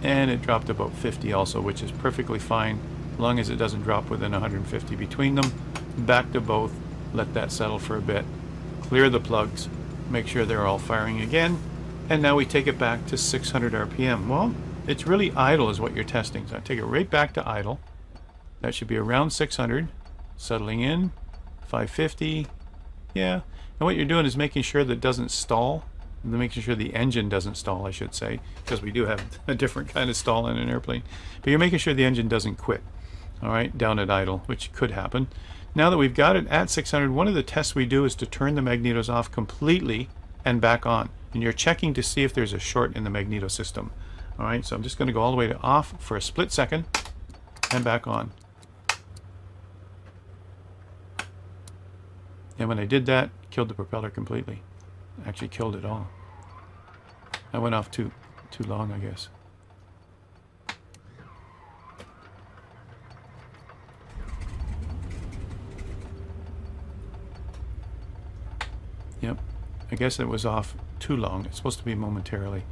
and it dropped about 50 also, which is perfectly fine, long as it doesn't drop within 150 between them back to both, let that settle for a bit, clear the plugs, make sure they're all firing again, and now we take it back to 600 RPM. Well, it's really idle is what you're testing. So I take it right back to idle. That should be around 600, settling in, 550, yeah. And what you're doing is making sure that it doesn't stall, making sure the engine doesn't stall, I should say, because we do have a different kind of stall in an airplane. But you're making sure the engine doesn't quit, all right, down at idle, which could happen. Now that we've got it at 600, one of the tests we do is to turn the magnetos off completely and back on. And you're checking to see if there's a short in the magneto system. All right, so I'm just going to go all the way to off for a split second and back on. And when I did that, killed the propeller completely. Actually killed it all. I went off too too long, I guess. Yep. I guess it was off too long. It's supposed to be momentarily.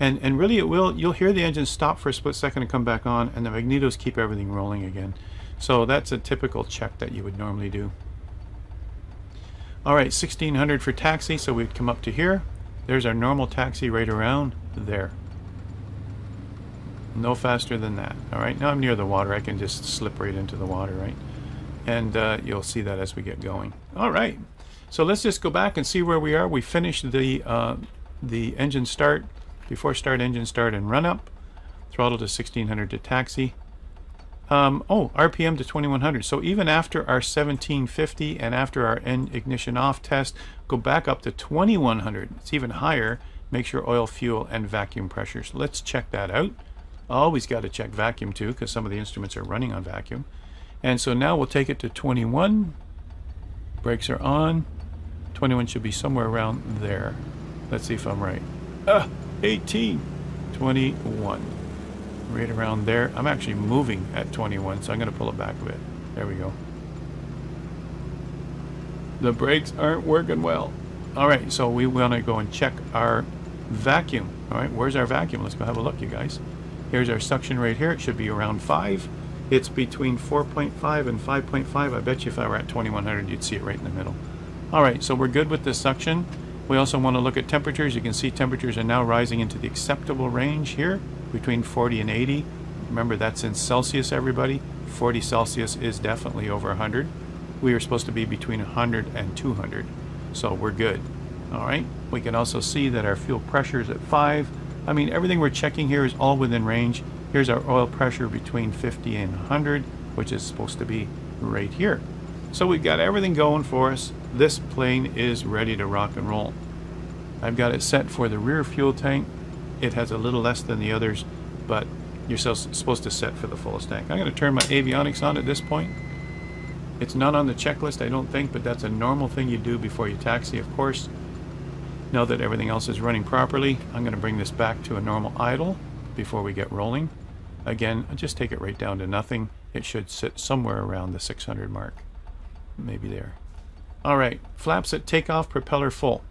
And and really it will you'll hear the engine stop for a split second and come back on and the magnetos keep everything rolling again. So that's a typical check that you would normally do. All right, 1600 for taxi, so we'd come up to here. There's our normal taxi right around there. No faster than that. All right, now I'm near the water. I can just slip right into the water, right? And uh, you'll see that as we get going. All right, so let's just go back and see where we are. We finished the uh, the engine start, before start, engine start, and run up. Throttle to 1600 to taxi. Um, oh, RPM to 2100. So even after our 1750 and after our ignition off test, go back up to 2100. It's even higher. Make sure oil, fuel, and vacuum pressures. Let's check that out. Always got to check vacuum too, because some of the instruments are running on vacuum. And so now we'll take it to 21. Brakes are on. 21 should be somewhere around there. Let's see if I'm right. Ah, 18. 21. Right around there. I'm actually moving at 21, so I'm going to pull it back a bit. There we go. The brakes aren't working well. All right, so we want to go and check our vacuum. All right, where's our vacuum? Let's go have a look, you guys. Here's our suction right here. It should be around 5. It's between 4.5 and 5.5. I bet you if I were at 2100, you'd see it right in the middle. All right, so we're good with the suction. We also want to look at temperatures. You can see temperatures are now rising into the acceptable range here between 40 and 80. Remember, that's in Celsius, everybody. 40 Celsius is definitely over 100. We are supposed to be between 100 and 200, so we're good. All right. We can also see that our fuel pressure is at 5. I mean, everything we're checking here is all within range. Here's our oil pressure between 50 and 100, which is supposed to be right here. So we've got everything going for us. This plane is ready to rock and roll. I've got it set for the rear fuel tank. It has a little less than the others, but you're supposed to set for the fullest tank. I'm going to turn my avionics on at this point. It's not on the checklist, I don't think, but that's a normal thing you do before you taxi, of course. Now that everything else is running properly, I'm going to bring this back to a normal idle before we get rolling. Again, just take it right down to nothing. It should sit somewhere around the 600 mark. Maybe there. All right, flaps at takeoff, propeller full.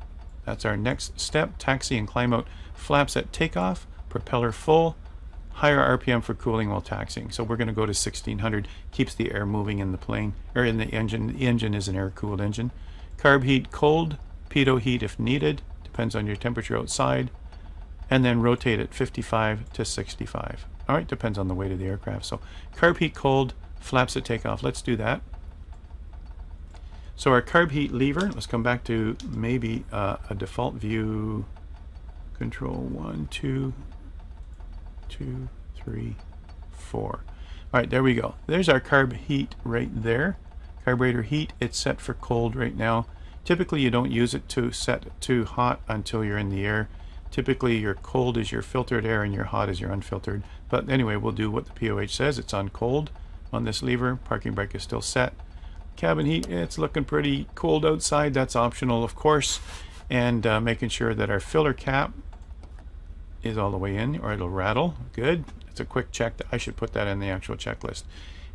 That's our next step, taxi and climb out. Flaps at takeoff, propeller full, higher RPM for cooling while taxiing. So we're going to go to 1600, keeps the air moving in the plane, or in the engine. The engine is an air-cooled engine. Carb heat cold, pitot heat if needed, depends on your temperature outside, and then rotate at 55 to 65. All right, depends on the weight of the aircraft. So carb heat cold, flaps at takeoff. Let's do that. So our carb heat lever, let's come back to maybe uh, a default view. Control one, two, two, three, four. All right, there we go. There's our carb heat right there. Carburetor heat, it's set for cold right now. Typically, you don't use it to set too hot until you're in the air. Typically, your cold is your filtered air and your hot is your unfiltered. But anyway, we'll do what the POH says. It's on cold on this lever. Parking brake is still set. Cabin heat, it's looking pretty cold outside. That's optional, of course. And uh, making sure that our filler cap is all the way in or it'll rattle. Good. It's a quick check. I should put that in the actual checklist.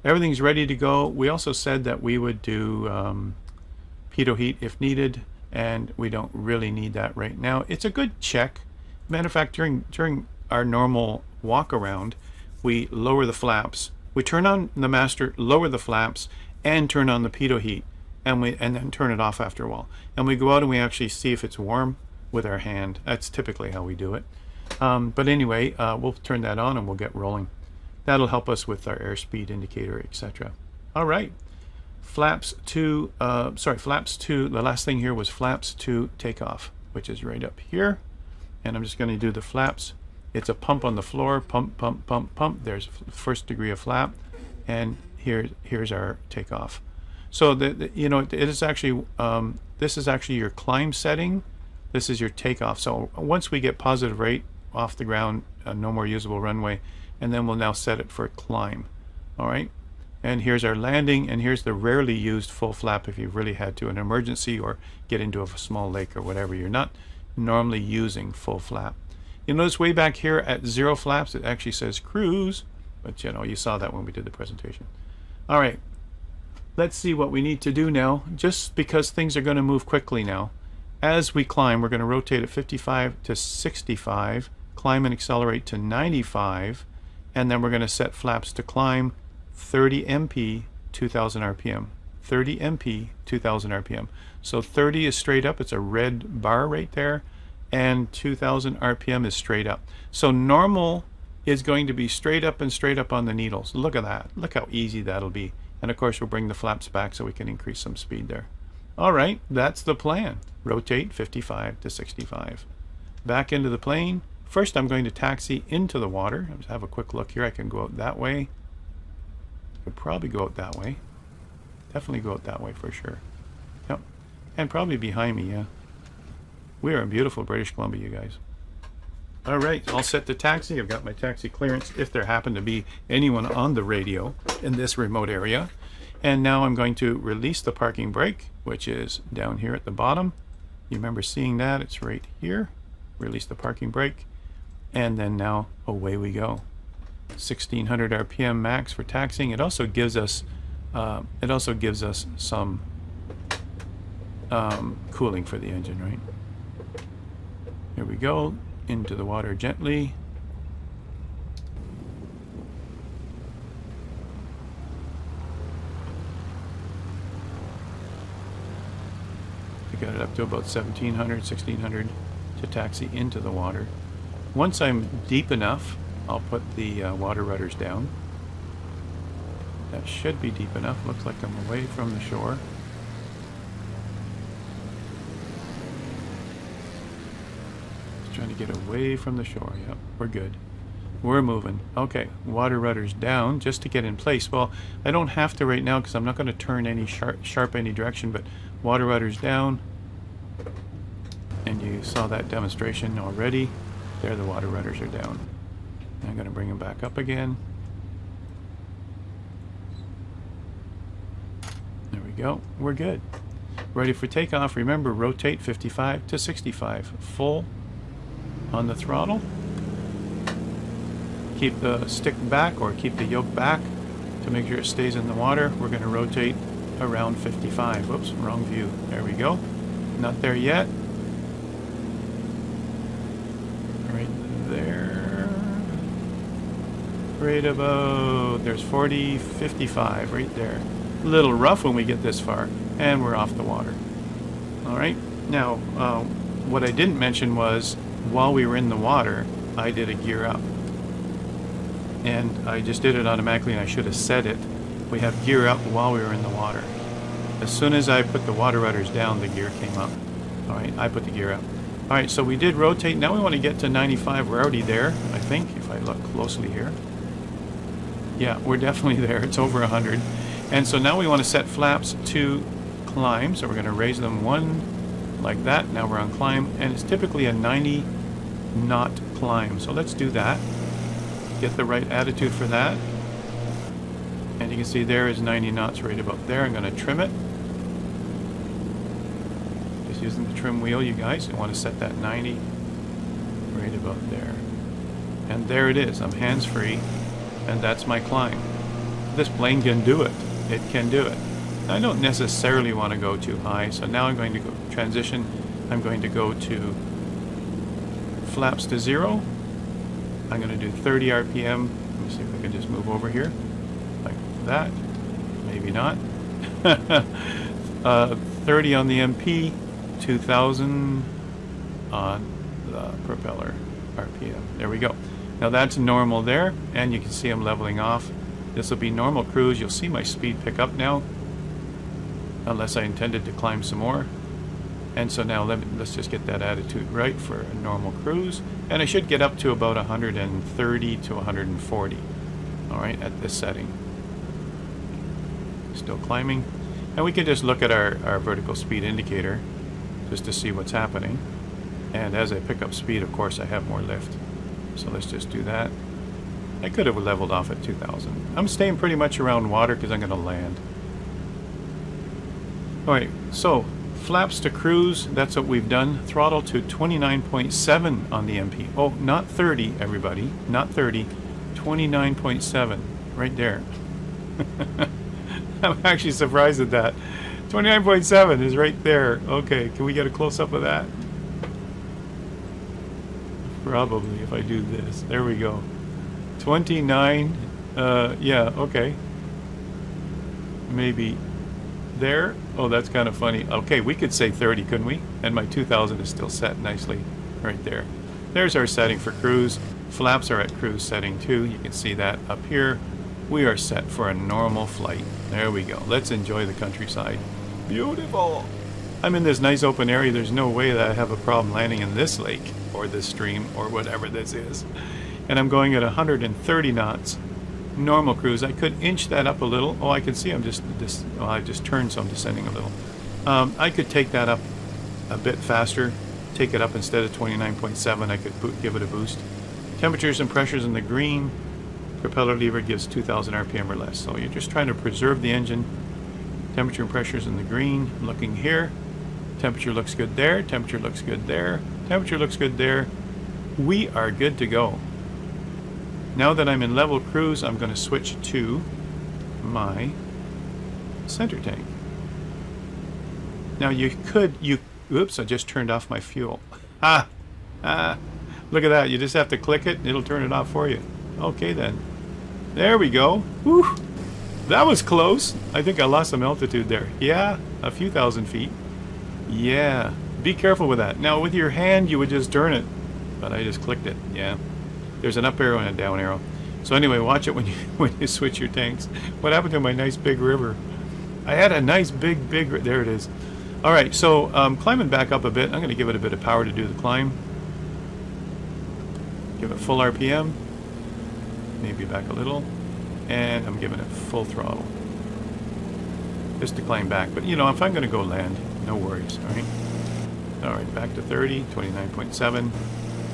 Everything's ready to go. We also said that we would do um, pitot heat if needed, and we don't really need that right now. It's a good check. Matter of fact, during during our normal walk around, we lower the flaps. We turn on the master, lower the flaps, and turn on the pitot heat, and we and then turn it off after a while. And we go out and we actually see if it's warm with our hand. That's typically how we do it. Um, but anyway, uh, we'll turn that on and we'll get rolling. That'll help us with our airspeed indicator, etc. All right flaps to, uh, sorry, flaps to, the last thing here was flaps to takeoff, which is right up here. And I'm just going to do the flaps. It's a pump on the floor, pump, pump, pump, pump. There's first degree of flap. And here, here's our takeoff. So, the, the you know, it is actually, um, this is actually your climb setting. This is your takeoff. So once we get positive rate off the ground, uh, no more usable runway, and then we'll now set it for climb. All right and here's our landing and here's the rarely used full flap if you've really had to an emergency or get into a small lake or whatever you're not normally using full flap you notice way back here at zero flaps it actually says cruise but you know you saw that when we did the presentation all right let's see what we need to do now just because things are going to move quickly now as we climb we're going to rotate at 55 to 65 climb and accelerate to 95 and then we're going to set flaps to climb 30 MP, 2000 RPM. 30 MP, 2000 RPM. So 30 is straight up, it's a red bar right there, and 2000 RPM is straight up. So normal is going to be straight up and straight up on the needles. Look at that. Look how easy that'll be. And of course, we'll bring the flaps back so we can increase some speed there. All right, that's the plan. Rotate 55 to 65. Back into the plane. First, I'm going to taxi into the water. Let's have a quick look here. I can go out that way. Could probably go out that way. Definitely go out that way for sure. Yep. And probably behind me, yeah. We are in beautiful British Columbia, you guys. All right, all set to taxi. I've got my taxi clearance if there happen to be anyone on the radio in this remote area. And now I'm going to release the parking brake, which is down here at the bottom. You remember seeing that? It's right here. Release the parking brake. And then now away we go. 1600 RPM max for taxing. It also gives us uh, it also gives us some um, cooling for the engine, right? Here we go into the water gently. I got it up to about 1700, 1600 to taxi into the water. Once I'm deep enough, I'll put the uh, water rudders down. That should be deep enough. Looks like I'm away from the shore. Trying to get away from the shore. Yep, we're good. We're moving. Okay, water rudders down just to get in place. Well, I don't have to right now because I'm not going to turn any sharp, sharp any direction, but water rudders down. And you saw that demonstration already. There the water rudders are down. I'm going to bring them back up again. There we go. We're good. Ready for takeoff. Remember, rotate 55 to 65. Full on the throttle. Keep the stick back or keep the yoke back to make sure it stays in the water. We're going to rotate around 55. Whoops, wrong view. There we go. Not there yet. Right there. Right about, there's 40, 55 right there. A little rough when we get this far. And we're off the water. All right. Now, uh, what I didn't mention was while we were in the water, I did a gear up and I just did it automatically and I should have set it. We have gear up while we were in the water. As soon as I put the water rudders down, the gear came up. All right, I put the gear up. All right, so we did rotate. Now we want to get to 95. We're already there, I think, if I look closely here. Yeah, we're definitely there. It's over 100. And so now we want to set flaps to climb. So we're going to raise them one like that. Now we're on climb, and it's typically a 90 knot climb. So let's do that get the right attitude for that. And you can see there is 90 knots right about there. I'm going to trim it. Just using the trim wheel, you guys. I want to set that 90 right about there. And there it is. I'm hands-free. And that's my climb. This plane can do it. It can do it. I don't necessarily want to go too high, so now I'm going to go transition. I'm going to go to flaps to zero I'm going to do 30 RPM. Let me see if I can just move over here. Like that. Maybe not. uh, 30 on the MP, 2000 on the propeller RPM. There we go. Now that's normal there, and you can see I'm leveling off. This will be normal cruise. You'll see my speed pick up now, unless I intended to climb some more. And so now let let's just get that attitude right for a normal cruise. And I should get up to about 130 to 140, all right, at this setting. Still climbing. And we can just look at our, our vertical speed indicator just to see what's happening. And as I pick up speed, of course, I have more lift. So let's just do that. I could have leveled off at 2,000. I'm staying pretty much around water because I'm going to land. All right, so Flaps to cruise, that's what we've done. Throttle to 29.7 on the MP. Oh, not 30, everybody. Not 30. 29.7. Right there. I'm actually surprised at that. 29.7 is right there. Okay, can we get a close-up of that? Probably, if I do this. There we go. 29. Uh, yeah, okay. Maybe there. Oh, that's kind of funny. Okay, we could say 30, couldn't we? And my 2000 is still set nicely right there. There's our setting for cruise. Flaps are at cruise setting too. You can see that up here. We are set for a normal flight. There we go. Let's enjoy the countryside. Beautiful. I'm in this nice open area. There's no way that I have a problem landing in this lake or this stream or whatever this is. And I'm going at 130 knots normal cruise. I could inch that up a little. Oh, I can see I'm just, just oh, I just turned so I'm descending a little. Um, I could take that up a bit faster, take it up instead of 29.7. I could give it a boost. Temperatures and pressures in the green. Propeller lever gives 2,000 RPM or less. So you're just trying to preserve the engine. Temperature and pressures in the green. I'm looking here. Temperature looks good there. Temperature looks good there. Temperature looks good there. We are good to go. Now that I'm in level cruise, I'm going to switch to my center tank. Now you could, you, oops, I just turned off my fuel. Ah, ah, look at that. You just have to click it, and it'll turn it off for you. Okay then. There we go. Whew. That was close. I think I lost some altitude there. Yeah, a few thousand feet. Yeah, be careful with that. Now with your hand you would just turn it, but I just clicked it. Yeah, there's an up arrow and a down arrow. So anyway, watch it when you when you switch your tanks. What happened to my nice big river? I had a nice big big. There it is. All right, so um, climbing back up a bit. I'm going to give it a bit of power to do the climb. Give it full RPM. Maybe back a little, and I'm giving it full throttle just to climb back. But you know, if I'm going to go land, no worries. All right. All right, back to 30, 29.7,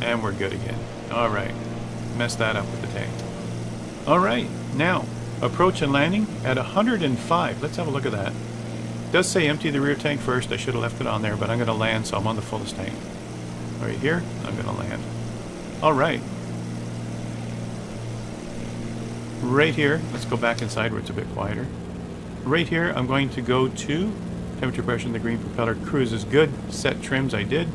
and we're good again. All right, messed that up with the tank. All right, now approach and landing at 105. Let's have a look at that. It does say empty the rear tank first. I should have left it on there, but I'm going to land, so I'm on the fullest tank. Right here, I'm going to land. All right. Right here, let's go back inside where it's a bit quieter. Right here, I'm going to go to temperature pressure in the green propeller. Cruise is good. Set trims, I did.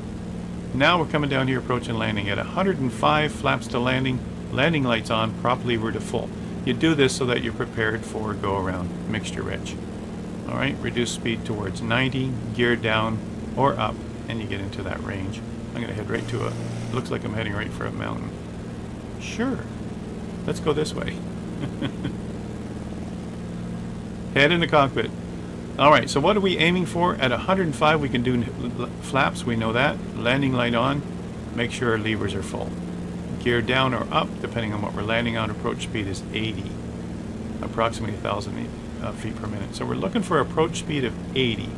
Now we're coming down here, approaching landing at 105, flaps to landing, landing lights on, prop lever to full. You do this so that you're prepared for go around, mixture rich. All right, reduce speed towards 90, gear down or up, and you get into that range. I'm going to head right to a, looks like I'm heading right for a mountain. Sure, let's go this way. Head in the cockpit. All right, so what are we aiming for? At 105, we can do flaps, we know that. Landing light on, make sure our levers are full. Gear down or up, depending on what we're landing on. Approach speed is 80, approximately 1,000 uh, feet per minute. So we're looking for approach speed of 80.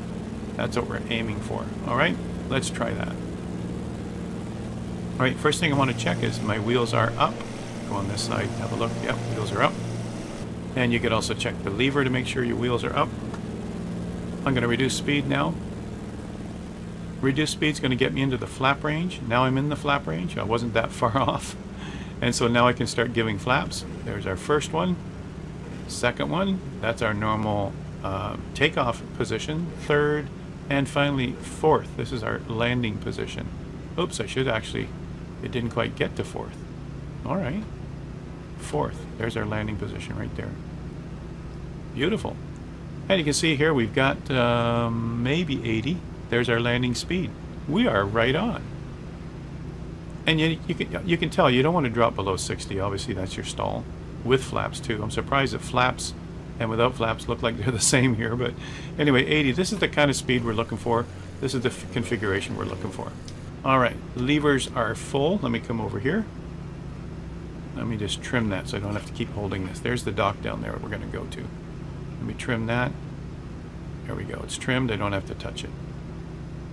That's what we're aiming for. All right, let's try that. All right, first thing I want to check is my wheels are up. Go on this side, have a look. Yep, wheels are up. And you could also check the lever to make sure your wheels are up. I'm going to reduce speed now. Reduce speed is going to get me into the flap range. Now I'm in the flap range. I wasn't that far off. And so now I can start giving flaps. There's our first one. Second one, that's our normal uh, takeoff position. Third, and finally fourth. This is our landing position. Oops, I should actually, it didn't quite get to fourth. All right. Fourth. There's our landing position right there. Beautiful. And you can see here we've got um, maybe 80. There's our landing speed. We are right on. And you, you, can, you can tell you don't want to drop below 60. Obviously, that's your stall. With flaps, too. I'm surprised that flaps and without flaps look like they're the same here. But anyway, 80. This is the kind of speed we're looking for. This is the configuration we're looking for. All right, levers are full. Let me come over here. Let me just trim that so I don't have to keep holding this. There's the dock down there we're going to go to. Let me trim that. There we go. It's trimmed. I don't have to touch it.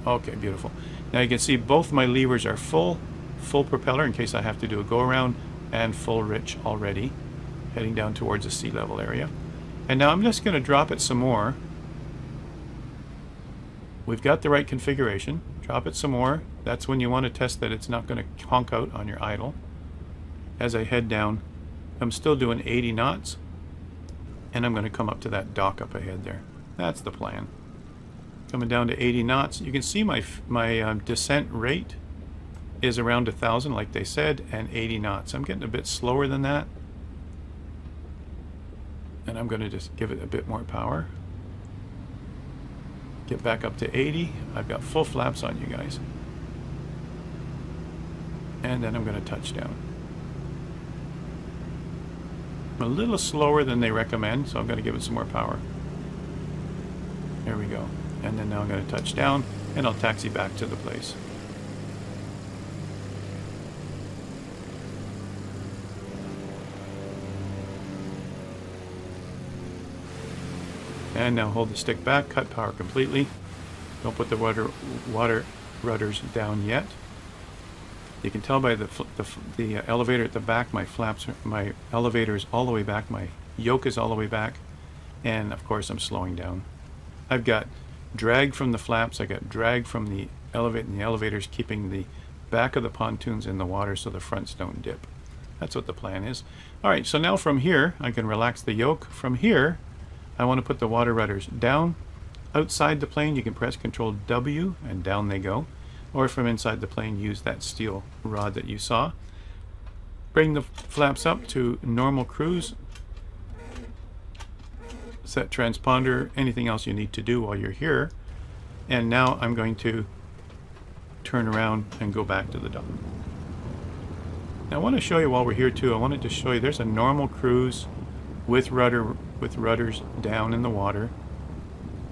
Okay, beautiful. Now you can see both my levers are full, full propeller in case I have to do a go around, and full rich already, heading down towards the sea level area. And now I'm just going to drop it some more. We've got the right configuration. Drop it some more. That's when you want to test that it's not going to honk out on your idle. As I head down, I'm still doing 80 knots and I'm going to come up to that dock up ahead there. That's the plan. Coming down to 80 knots. You can see my my um, descent rate is around 1,000 like they said and 80 knots. I'm getting a bit slower than that. And I'm going to just give it a bit more power. Get back up to 80. I've got full flaps on you guys. And then I'm going to touch down a little slower than they recommend, so I'm going to give it some more power. There we go. And then now I'm going to touch down, and I'll taxi back to the place. And now hold the stick back, cut power completely. Don't put the water, water rudders down yet. You can tell by the, the, the, uh, elevator at the back, my flaps, my elevator is all the way back, my yoke is all the way back, and of course I'm slowing down. I've got drag from the flaps, I got drag from the elevator, and the elevator's keeping the back of the pontoons in the water so the fronts don't dip. That's what the plan is. All right, so now from here, I can relax the yoke. From here, I want to put the water rudders down. Outside the plane, you can press Control W, and down they go or from inside the plane use that steel rod that you saw. Bring the flaps up to normal cruise. Set transponder, anything else you need to do while you're here. And now I'm going to turn around and go back to the dock. Now I want to show you while we're here too, I wanted to show you there's a normal cruise with rudder with rudders down in the water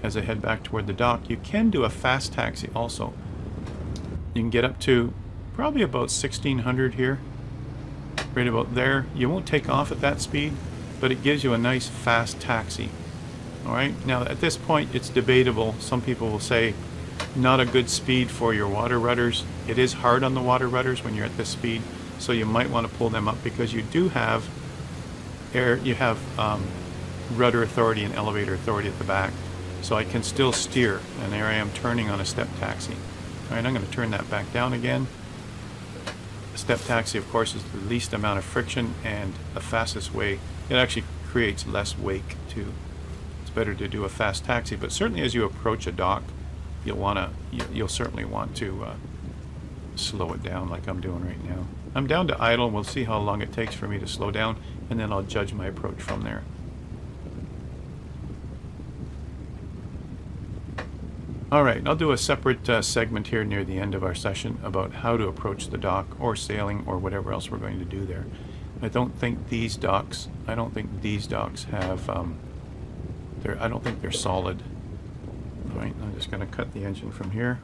as I head back toward the dock. You can do a fast taxi also. You can get up to probably about 1600 here, right about there. You won't take off at that speed, but it gives you a nice fast taxi. All right, now at this point it's debatable. Some people will say not a good speed for your water rudders. It is hard on the water rudders when you're at this speed, so you might want to pull them up because you do have air, you have um, rudder authority and elevator authority at the back. So I can still steer, and there I am turning on a step taxi. All right, I'm going to turn that back down again. Step taxi, of course, is the least amount of friction and the fastest way. It actually creates less wake too. It's better to do a fast taxi, but certainly as you approach a dock, you'll want to, you'll certainly want to uh, slow it down like I'm doing right now. I'm down to idle. We'll see how long it takes for me to slow down, and then I'll judge my approach from there. All right, I'll do a separate uh, segment here near the end of our session about how to approach the dock or sailing or whatever else we're going to do there. I don't think these docks, I don't think these docks have, um, they're, I don't think they're solid. All right, I'm just going to cut the engine from here.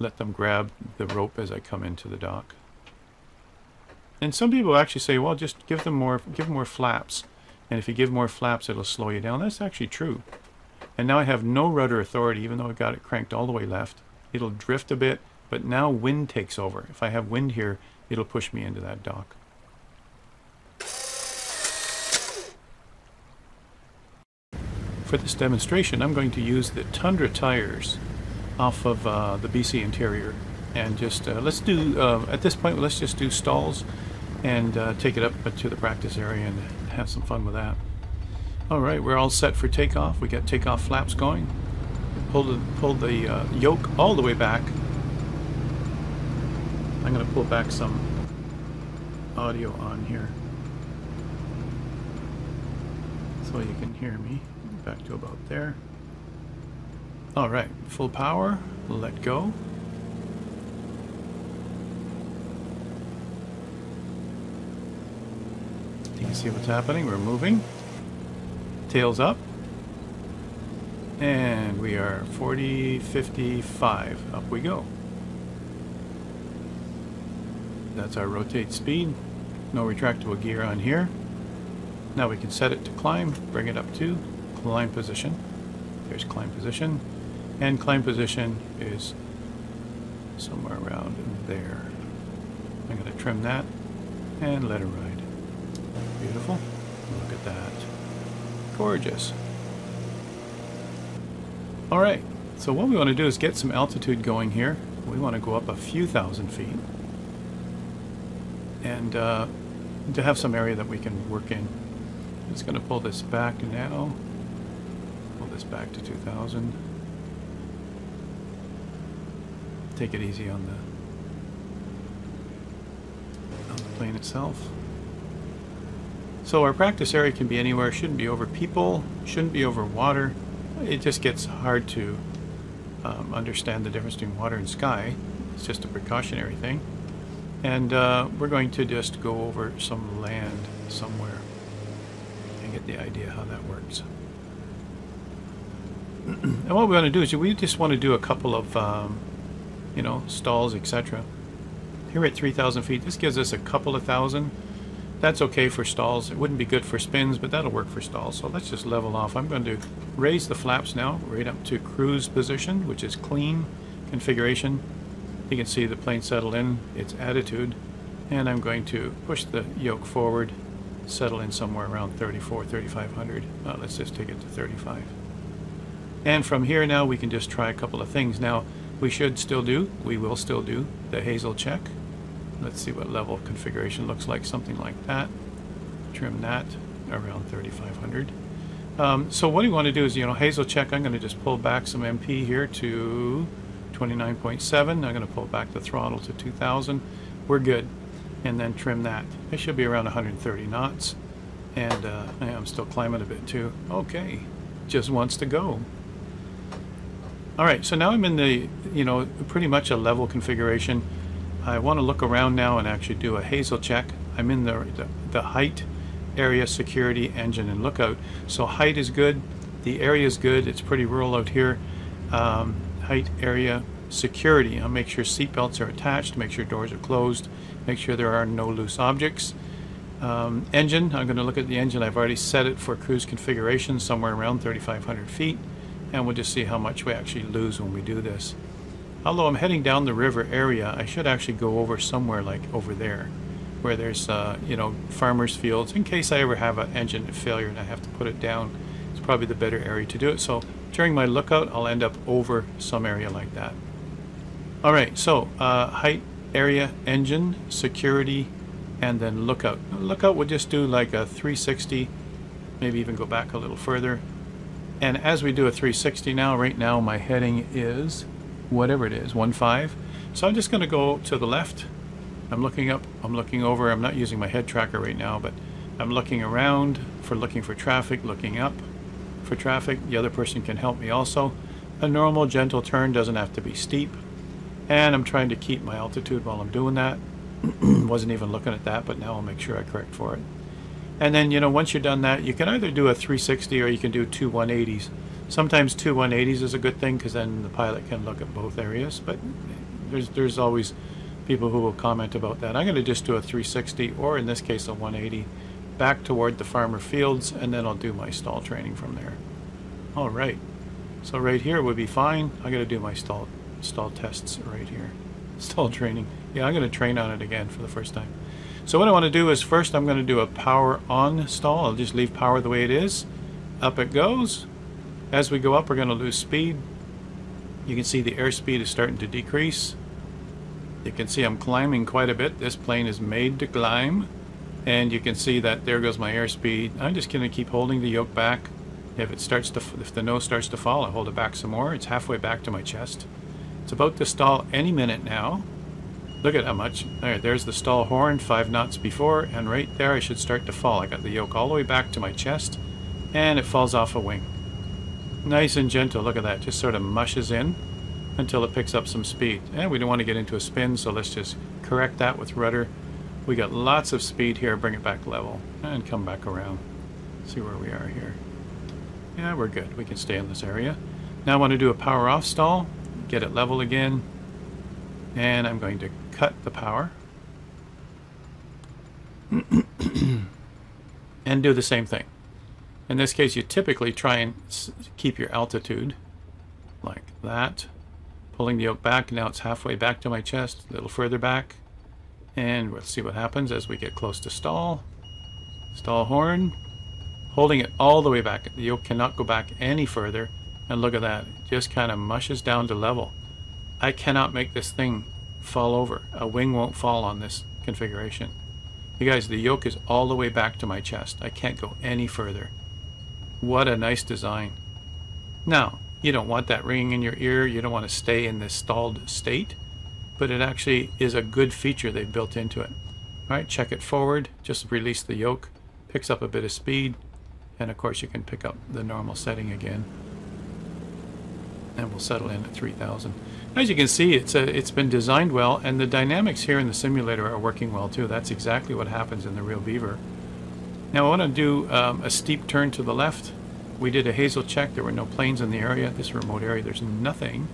Let them grab the rope as I come into the dock. And some people actually say, well, just give them more, give more flaps. And if you give more flaps, it'll slow you down. That's actually true. And now I have no rudder authority, even though I got it cranked all the way left. It'll drift a bit, but now wind takes over. If I have wind here, it'll push me into that dock. For this demonstration, I'm going to use the Tundra tires off of uh, the BC Interior. And just, uh, let's do, uh, at this point, let's just do stalls and uh, take it up to the practice area and have some fun with that. All right, we're all set for takeoff. We got takeoff flaps going. Pull the, pull the uh, yoke all the way back. I'm going to pull back some audio on here so you can hear me. Back to about there. All right, full power, let go. You can see what's happening, we're moving tails up. And we are 40, 55. Up we go. That's our rotate speed. No retractable gear on here. Now we can set it to climb, bring it up to climb position. There's climb position. And climb position is somewhere around there. I'm going to trim that and let it ride. Beautiful. Look at that. Gorgeous. All right, so what we want to do is get some altitude going here. We want to go up a few thousand feet. And uh, to have some area that we can work in. I'm just going to pull this back now. Pull this back to 2000. Take it easy on the, on the plane itself. So our practice area can be anywhere, shouldn't be over people, shouldn't be over water. It just gets hard to um, understand the difference between water and sky. It's just a precautionary thing. And uh, we're going to just go over some land somewhere and get the idea how that works. and what we want to do is we just want to do a couple of, um, you know, stalls, etc. Here at 3,000 feet, this gives us a couple of thousand. That's okay for stalls. It wouldn't be good for spins, but that'll work for stalls. So let's just level off. I'm going to raise the flaps now right up to cruise position, which is clean configuration. You can see the plane settle in its attitude. And I'm going to push the yoke forward, settle in somewhere around 34, 3500. Uh, let's just take it to 35. And from here now we can just try a couple of things. Now we should still do, we will still do the HASEL check. Let's see what level configuration looks like, something like that. Trim that around 3500. Um, so what you want to do is, you know, HASEL check, I'm going to just pull back some MP here to 29.7. I'm going to pull back the throttle to 2000. We're good. And then trim that. It should be around 130 knots. And uh, I'm still climbing a bit too. Okay, just wants to go. All right, so now I'm in the, you know, pretty much a level configuration. I want to look around now and actually do a HASEL check. I'm in the, the, the height, area, security, engine, and lookout. So height is good. The area is good. It's pretty rural out here. Um, height, area, security. I'll make sure seatbelts are attached, make sure doors are closed, make sure there are no loose objects. Um, engine, I'm going to look at the engine. I've already set it for cruise configuration somewhere around 3,500 feet and we'll just see how much we actually lose when we do this. Although I'm heading down the river area, I should actually go over somewhere like over there where there's, uh, you know, farmers fields in case I ever have an engine failure and I have to put it down. It's probably the better area to do it. So during my lookout, I'll end up over some area like that. All right, so uh, height, area, engine, security, and then lookout. Lookout would just do like a 360, maybe even go back a little further. And as we do a 360 now, right now my heading is whatever it is, 1.5. So I'm just going to go to the left. I'm looking up, I'm looking over. I'm not using my head tracker right now, but I'm looking around for looking for traffic, looking up for traffic. The other person can help me also. A normal gentle turn doesn't have to be steep. And I'm trying to keep my altitude while I'm doing that. Wasn't even looking at that, but now I'll make sure I correct for it. And then, you know, once you're done that, you can either do a 360 or you can do two 180s. Sometimes two 180s is a good thing because then the pilot can look at both areas. But there's there's always people who will comment about that. I'm going to just do a 360 or in this case a 180 back toward the farmer fields and then I'll do my stall training from there. All right. So right here would be fine. I'm going to do my stall stall tests right here. Stall training. Yeah, I'm going to train on it again for the first time. So what I want to do is first I'm going to do a power on stall. I'll just leave power the way it is. Up it goes. As we go up, we're going to lose speed. You can see the airspeed is starting to decrease. You can see I'm climbing quite a bit. This plane is made to climb. And you can see that there goes my airspeed. I'm just going to keep holding the yoke back. If it starts to, if the nose starts to fall, I hold it back some more. It's halfway back to my chest. It's about to stall any minute now. Look at how much. There, there's the stall horn, five knots before, and right there I should start to fall. I got the yoke all the way back to my chest, and it falls off a wing. Nice and gentle, look at that. Just sort of mushes in until it picks up some speed. And we don't want to get into a spin, so let's just correct that with rudder. We got lots of speed here, bring it back level, and come back around. See where we are here. Yeah, we're good. We can stay in this area. Now I want to do a power off stall, get it level again, and I'm going to cut the power and do the same thing. In this case, you typically try and keep your altitude like that. Pulling the yoke back, now it's halfway back to my chest, a little further back. And we'll see what happens as we get close to stall. Stall horn. Holding it all the way back. The yoke cannot go back any further. And look at that. It just kind of mushes down to level. I cannot make this thing fall over. A wing won't fall on this configuration. You guys, the yoke is all the way back to my chest. I can't go any further. What a nice design. Now, you don't want that ringing in your ear. You don't want to stay in this stalled state. But it actually is a good feature they've built into it. All right, check it forward. Just release the yoke. Picks up a bit of speed. And of course, you can pick up the normal setting again. And we'll settle in at 3000. As you can see, it's a, it's been designed well, and the dynamics here in the simulator are working well too. That's exactly what happens in the real Beaver. Now I want to do um, a steep turn to the left. We did a HASEL check. There were no planes in the area. This remote area, there's nothing.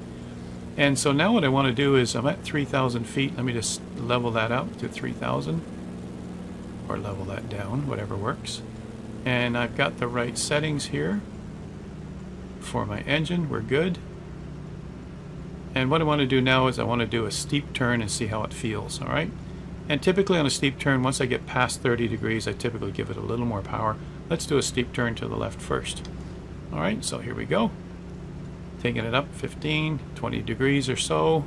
And so now what I want to do is I'm at 3,000 feet. Let me just level that up to 3,000 or level that down, whatever works. And I've got the right settings here for my engine. We're good. And what I want to do now is I want to do a steep turn and see how it feels, all right? And typically on a steep turn, once I get past 30 degrees, I typically give it a little more power. Let's do a steep turn to the left first. All right, so here we go. Taking it up 15, 20 degrees or so.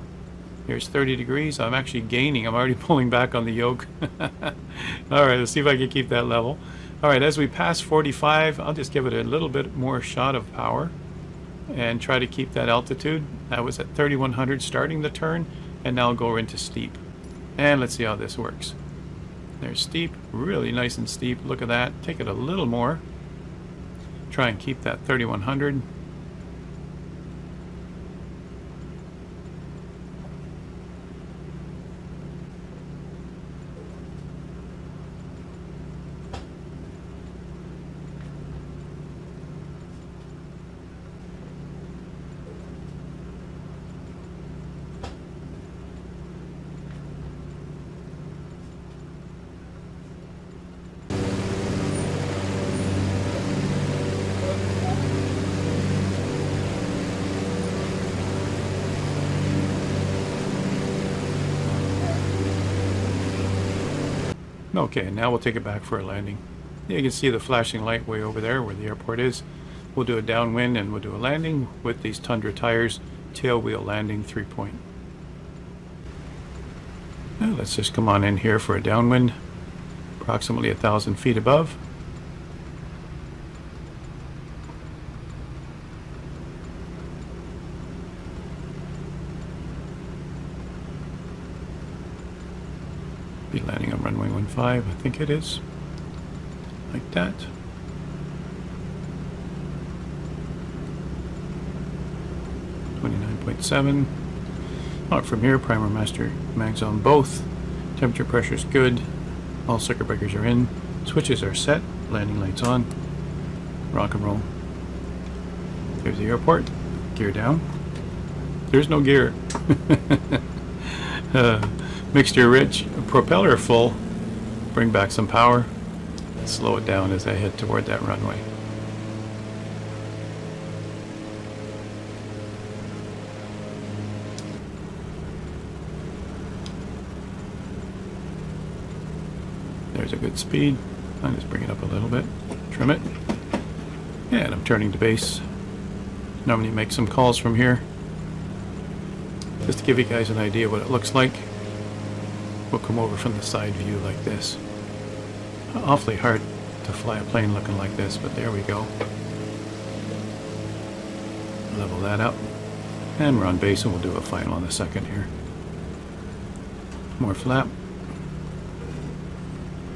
Here's 30 degrees. I'm actually gaining. I'm already pulling back on the yoke. All right, let's see if I can keep that level. All right, as we pass 45, I'll just give it a little bit more shot of power and try to keep that altitude. I was at 3100 starting the turn and now go into steep. And let's see how this works. There's steep, really nice and steep. Look at that. Take it a little more. Try and keep that 3100. Okay, now we'll take it back for a landing. You can see the flashing light way over there where the airport is. We'll do a downwind and we'll do a landing with these Tundra tires, tail wheel landing, three point. Now let's just come on in here for a downwind, approximately a thousand feet above. Be landing 15, I think it is. Like that. Twenty-nine point seven. Out from here, primer master mags on both. Temperature pressure is good. All circuit breakers are in. Switches are set. Landing lights on. Rock and roll. There's the airport. Gear down. There's no gear. uh, Mixture rich, propeller full. Bring back some power. Slow it down as I head toward that runway. There's a good speed. I'll just bring it up a little bit, trim it. And I'm turning to base. Normally make some calls from here. Just to give you guys an idea what it looks like. We'll come over from the side view like this. Awfully hard to fly a plane looking like this, but there we go. Level that up. And we're on base and we'll do a final in a second here. More flap.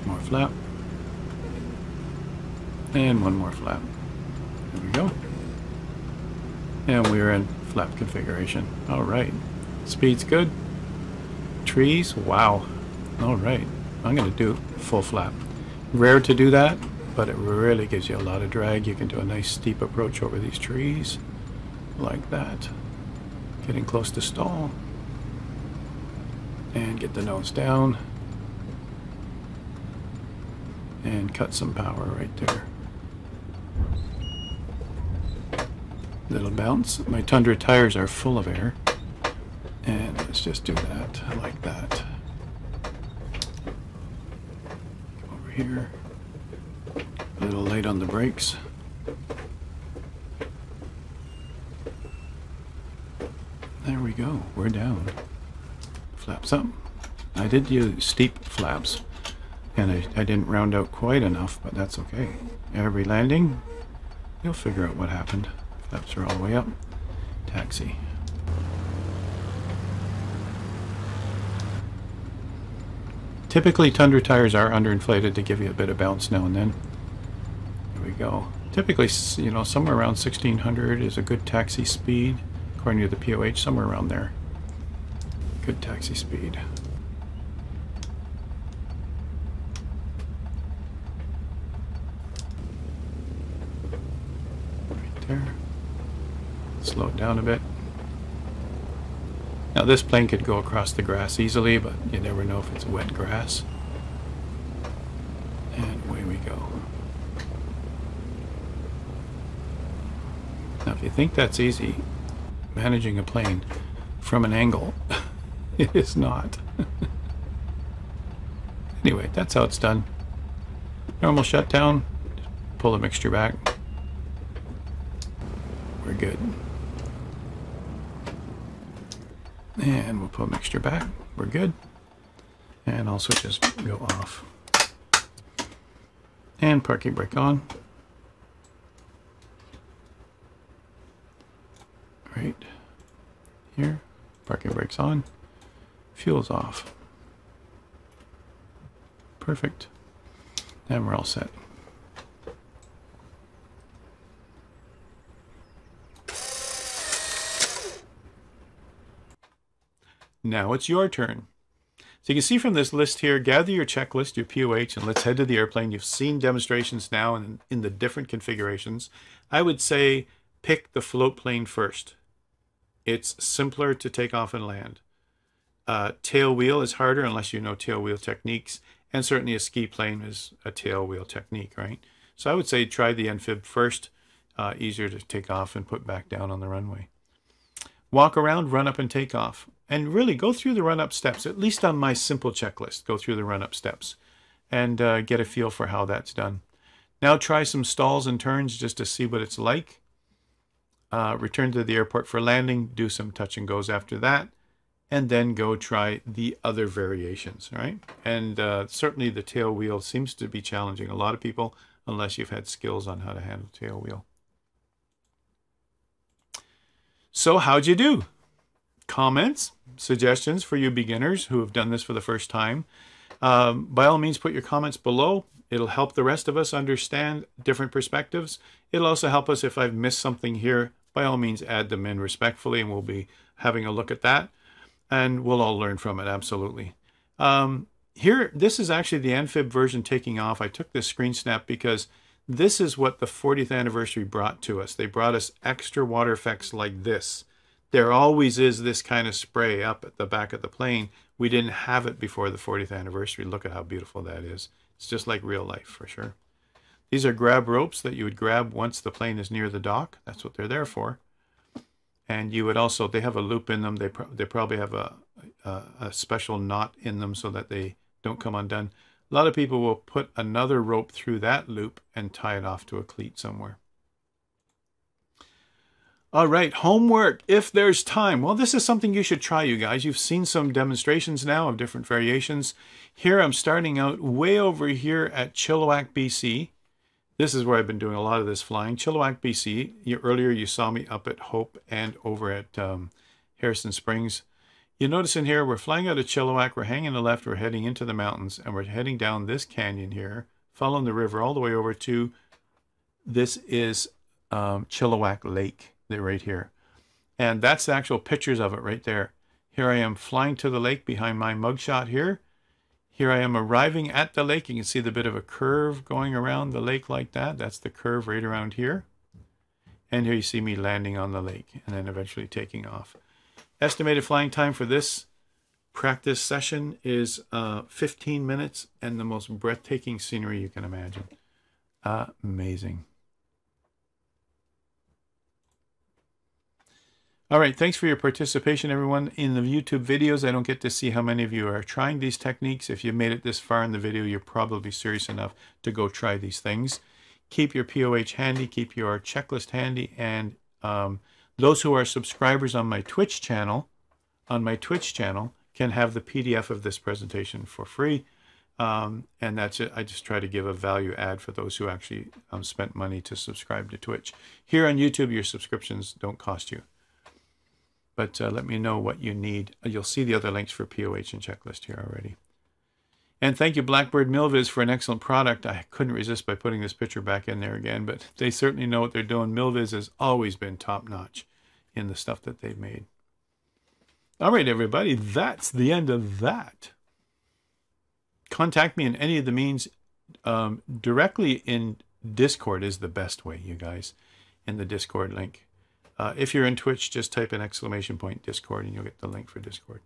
More flap. And one more flap. There we go. And we're in flap configuration. Alright. Speed's good trees. Wow. All right. I'm going to do full flap. Rare to do that, but it really gives you a lot of drag. You can do a nice steep approach over these trees like that. Getting close to stall. And get the nose down. And cut some power right there. Little bounce. My Tundra tires are full of air. And let's just do that like that. Over here. A little late on the brakes. There we go. We're down. Flaps up. I did use steep flaps. And I, I didn't round out quite enough, but that's okay. Every landing, you'll figure out what happened. Flaps are all the way up. Taxi. Typically, Tundra tires are underinflated to give you a bit of bounce now and then. There we go. Typically, you know, somewhere around 1600 is a good taxi speed, according to the POH, somewhere around there. Good taxi speed. Right there. Slow it down a bit. Now this plane could go across the grass easily, but you never know if it's wet grass. And away we go. Now if you think that's easy, managing a plane from an angle, it is not. anyway, that's how it's done. Normal shutdown, pull the mixture back. We're good. And we'll put mixture back. We're good. And also just go off. And parking brake on. Right here. Parking brakes on. Fuel's off. Perfect. And we're all set. Now it's your turn. So you can see from this list here, gather your checklist, your POH, and let's head to the airplane. You've seen demonstrations now in, in the different configurations. I would say pick the float plane first. It's simpler to take off and land. Uh, tail wheel is harder unless you know tail wheel techniques, and certainly a ski plane is a tail wheel technique, right? So I would say try the Amphib first, uh, easier to take off and put back down on the runway. Walk around, run up and take off and really go through the run up steps, at least on my simple checklist, go through the run up steps and uh, get a feel for how that's done. Now try some stalls and turns just to see what it's like. Uh, return to the airport for landing, do some touch and goes after that, and then go try the other variations, right? And uh, certainly the tail wheel seems to be challenging a lot of people unless you've had skills on how to handle tail wheel. So how'd you do? Comments, suggestions for you beginners who have done this for the first time. Um, by all means, put your comments below. It'll help the rest of us understand different perspectives. It'll also help us if I've missed something here. By all means, add them in respectfully, and we'll be having a look at that. And we'll all learn from it, absolutely. Um, here, this is actually the Amphib version taking off. I took this screen snap because this is what the 40th anniversary brought to us. They brought us extra water effects like this. There always is this kind of spray up at the back of the plane. We didn't have it before the 40th anniversary. Look at how beautiful that is. It's just like real life for sure. These are grab ropes that you would grab once the plane is near the dock. That's what they're there for. And you would also, they have a loop in them. They, pro they probably have a, a, a special knot in them so that they don't come undone. A lot of people will put another rope through that loop and tie it off to a cleat somewhere. All right, homework, if there's time. Well, this is something you should try, you guys. You've seen some demonstrations now of different variations. Here I'm starting out way over here at Chilliwack, BC. This is where I've been doing a lot of this flying. Chilliwack, BC. You, earlier you saw me up at Hope and over at um, Harrison Springs. You notice in here, we're flying out of Chilliwack, we're hanging to the left, we're heading into the mountains, and we're heading down this canyon here, following the river all the way over to, this is um, Chilliwack Lake right here. And that's the actual pictures of it right there. Here I am flying to the lake behind my mugshot here. Here I am arriving at the lake. You can see the bit of a curve going around the lake like that. That's the curve right around here. And here you see me landing on the lake and then eventually taking off. Estimated flying time for this practice session is uh, 15 minutes and the most breathtaking scenery you can imagine. Amazing. All right, thanks for your participation, everyone. In the YouTube videos, I don't get to see how many of you are trying these techniques. If you made it this far in the video, you're probably serious enough to go try these things. Keep your POH handy, keep your checklist handy, and um, those who are subscribers on my Twitch channel, on my Twitch channel, can have the PDF of this presentation for free. Um, and that's it. I just try to give a value add for those who actually um, spent money to subscribe to Twitch. Here on YouTube, your subscriptions don't cost you but uh, let me know what you need. Uh, you'll see the other links for POH and checklist here already. And thank you, Blackbird Milviz, for an excellent product. I couldn't resist by putting this picture back in there again, but they certainly know what they're doing. Milviz has always been top-notch in the stuff that they've made. All right, everybody, that's the end of that. Contact me in any of the means. Um, directly in Discord is the best way, you guys, in the Discord link. Uh, if you're in Twitch, just type an exclamation point Discord and you'll get the link for Discord.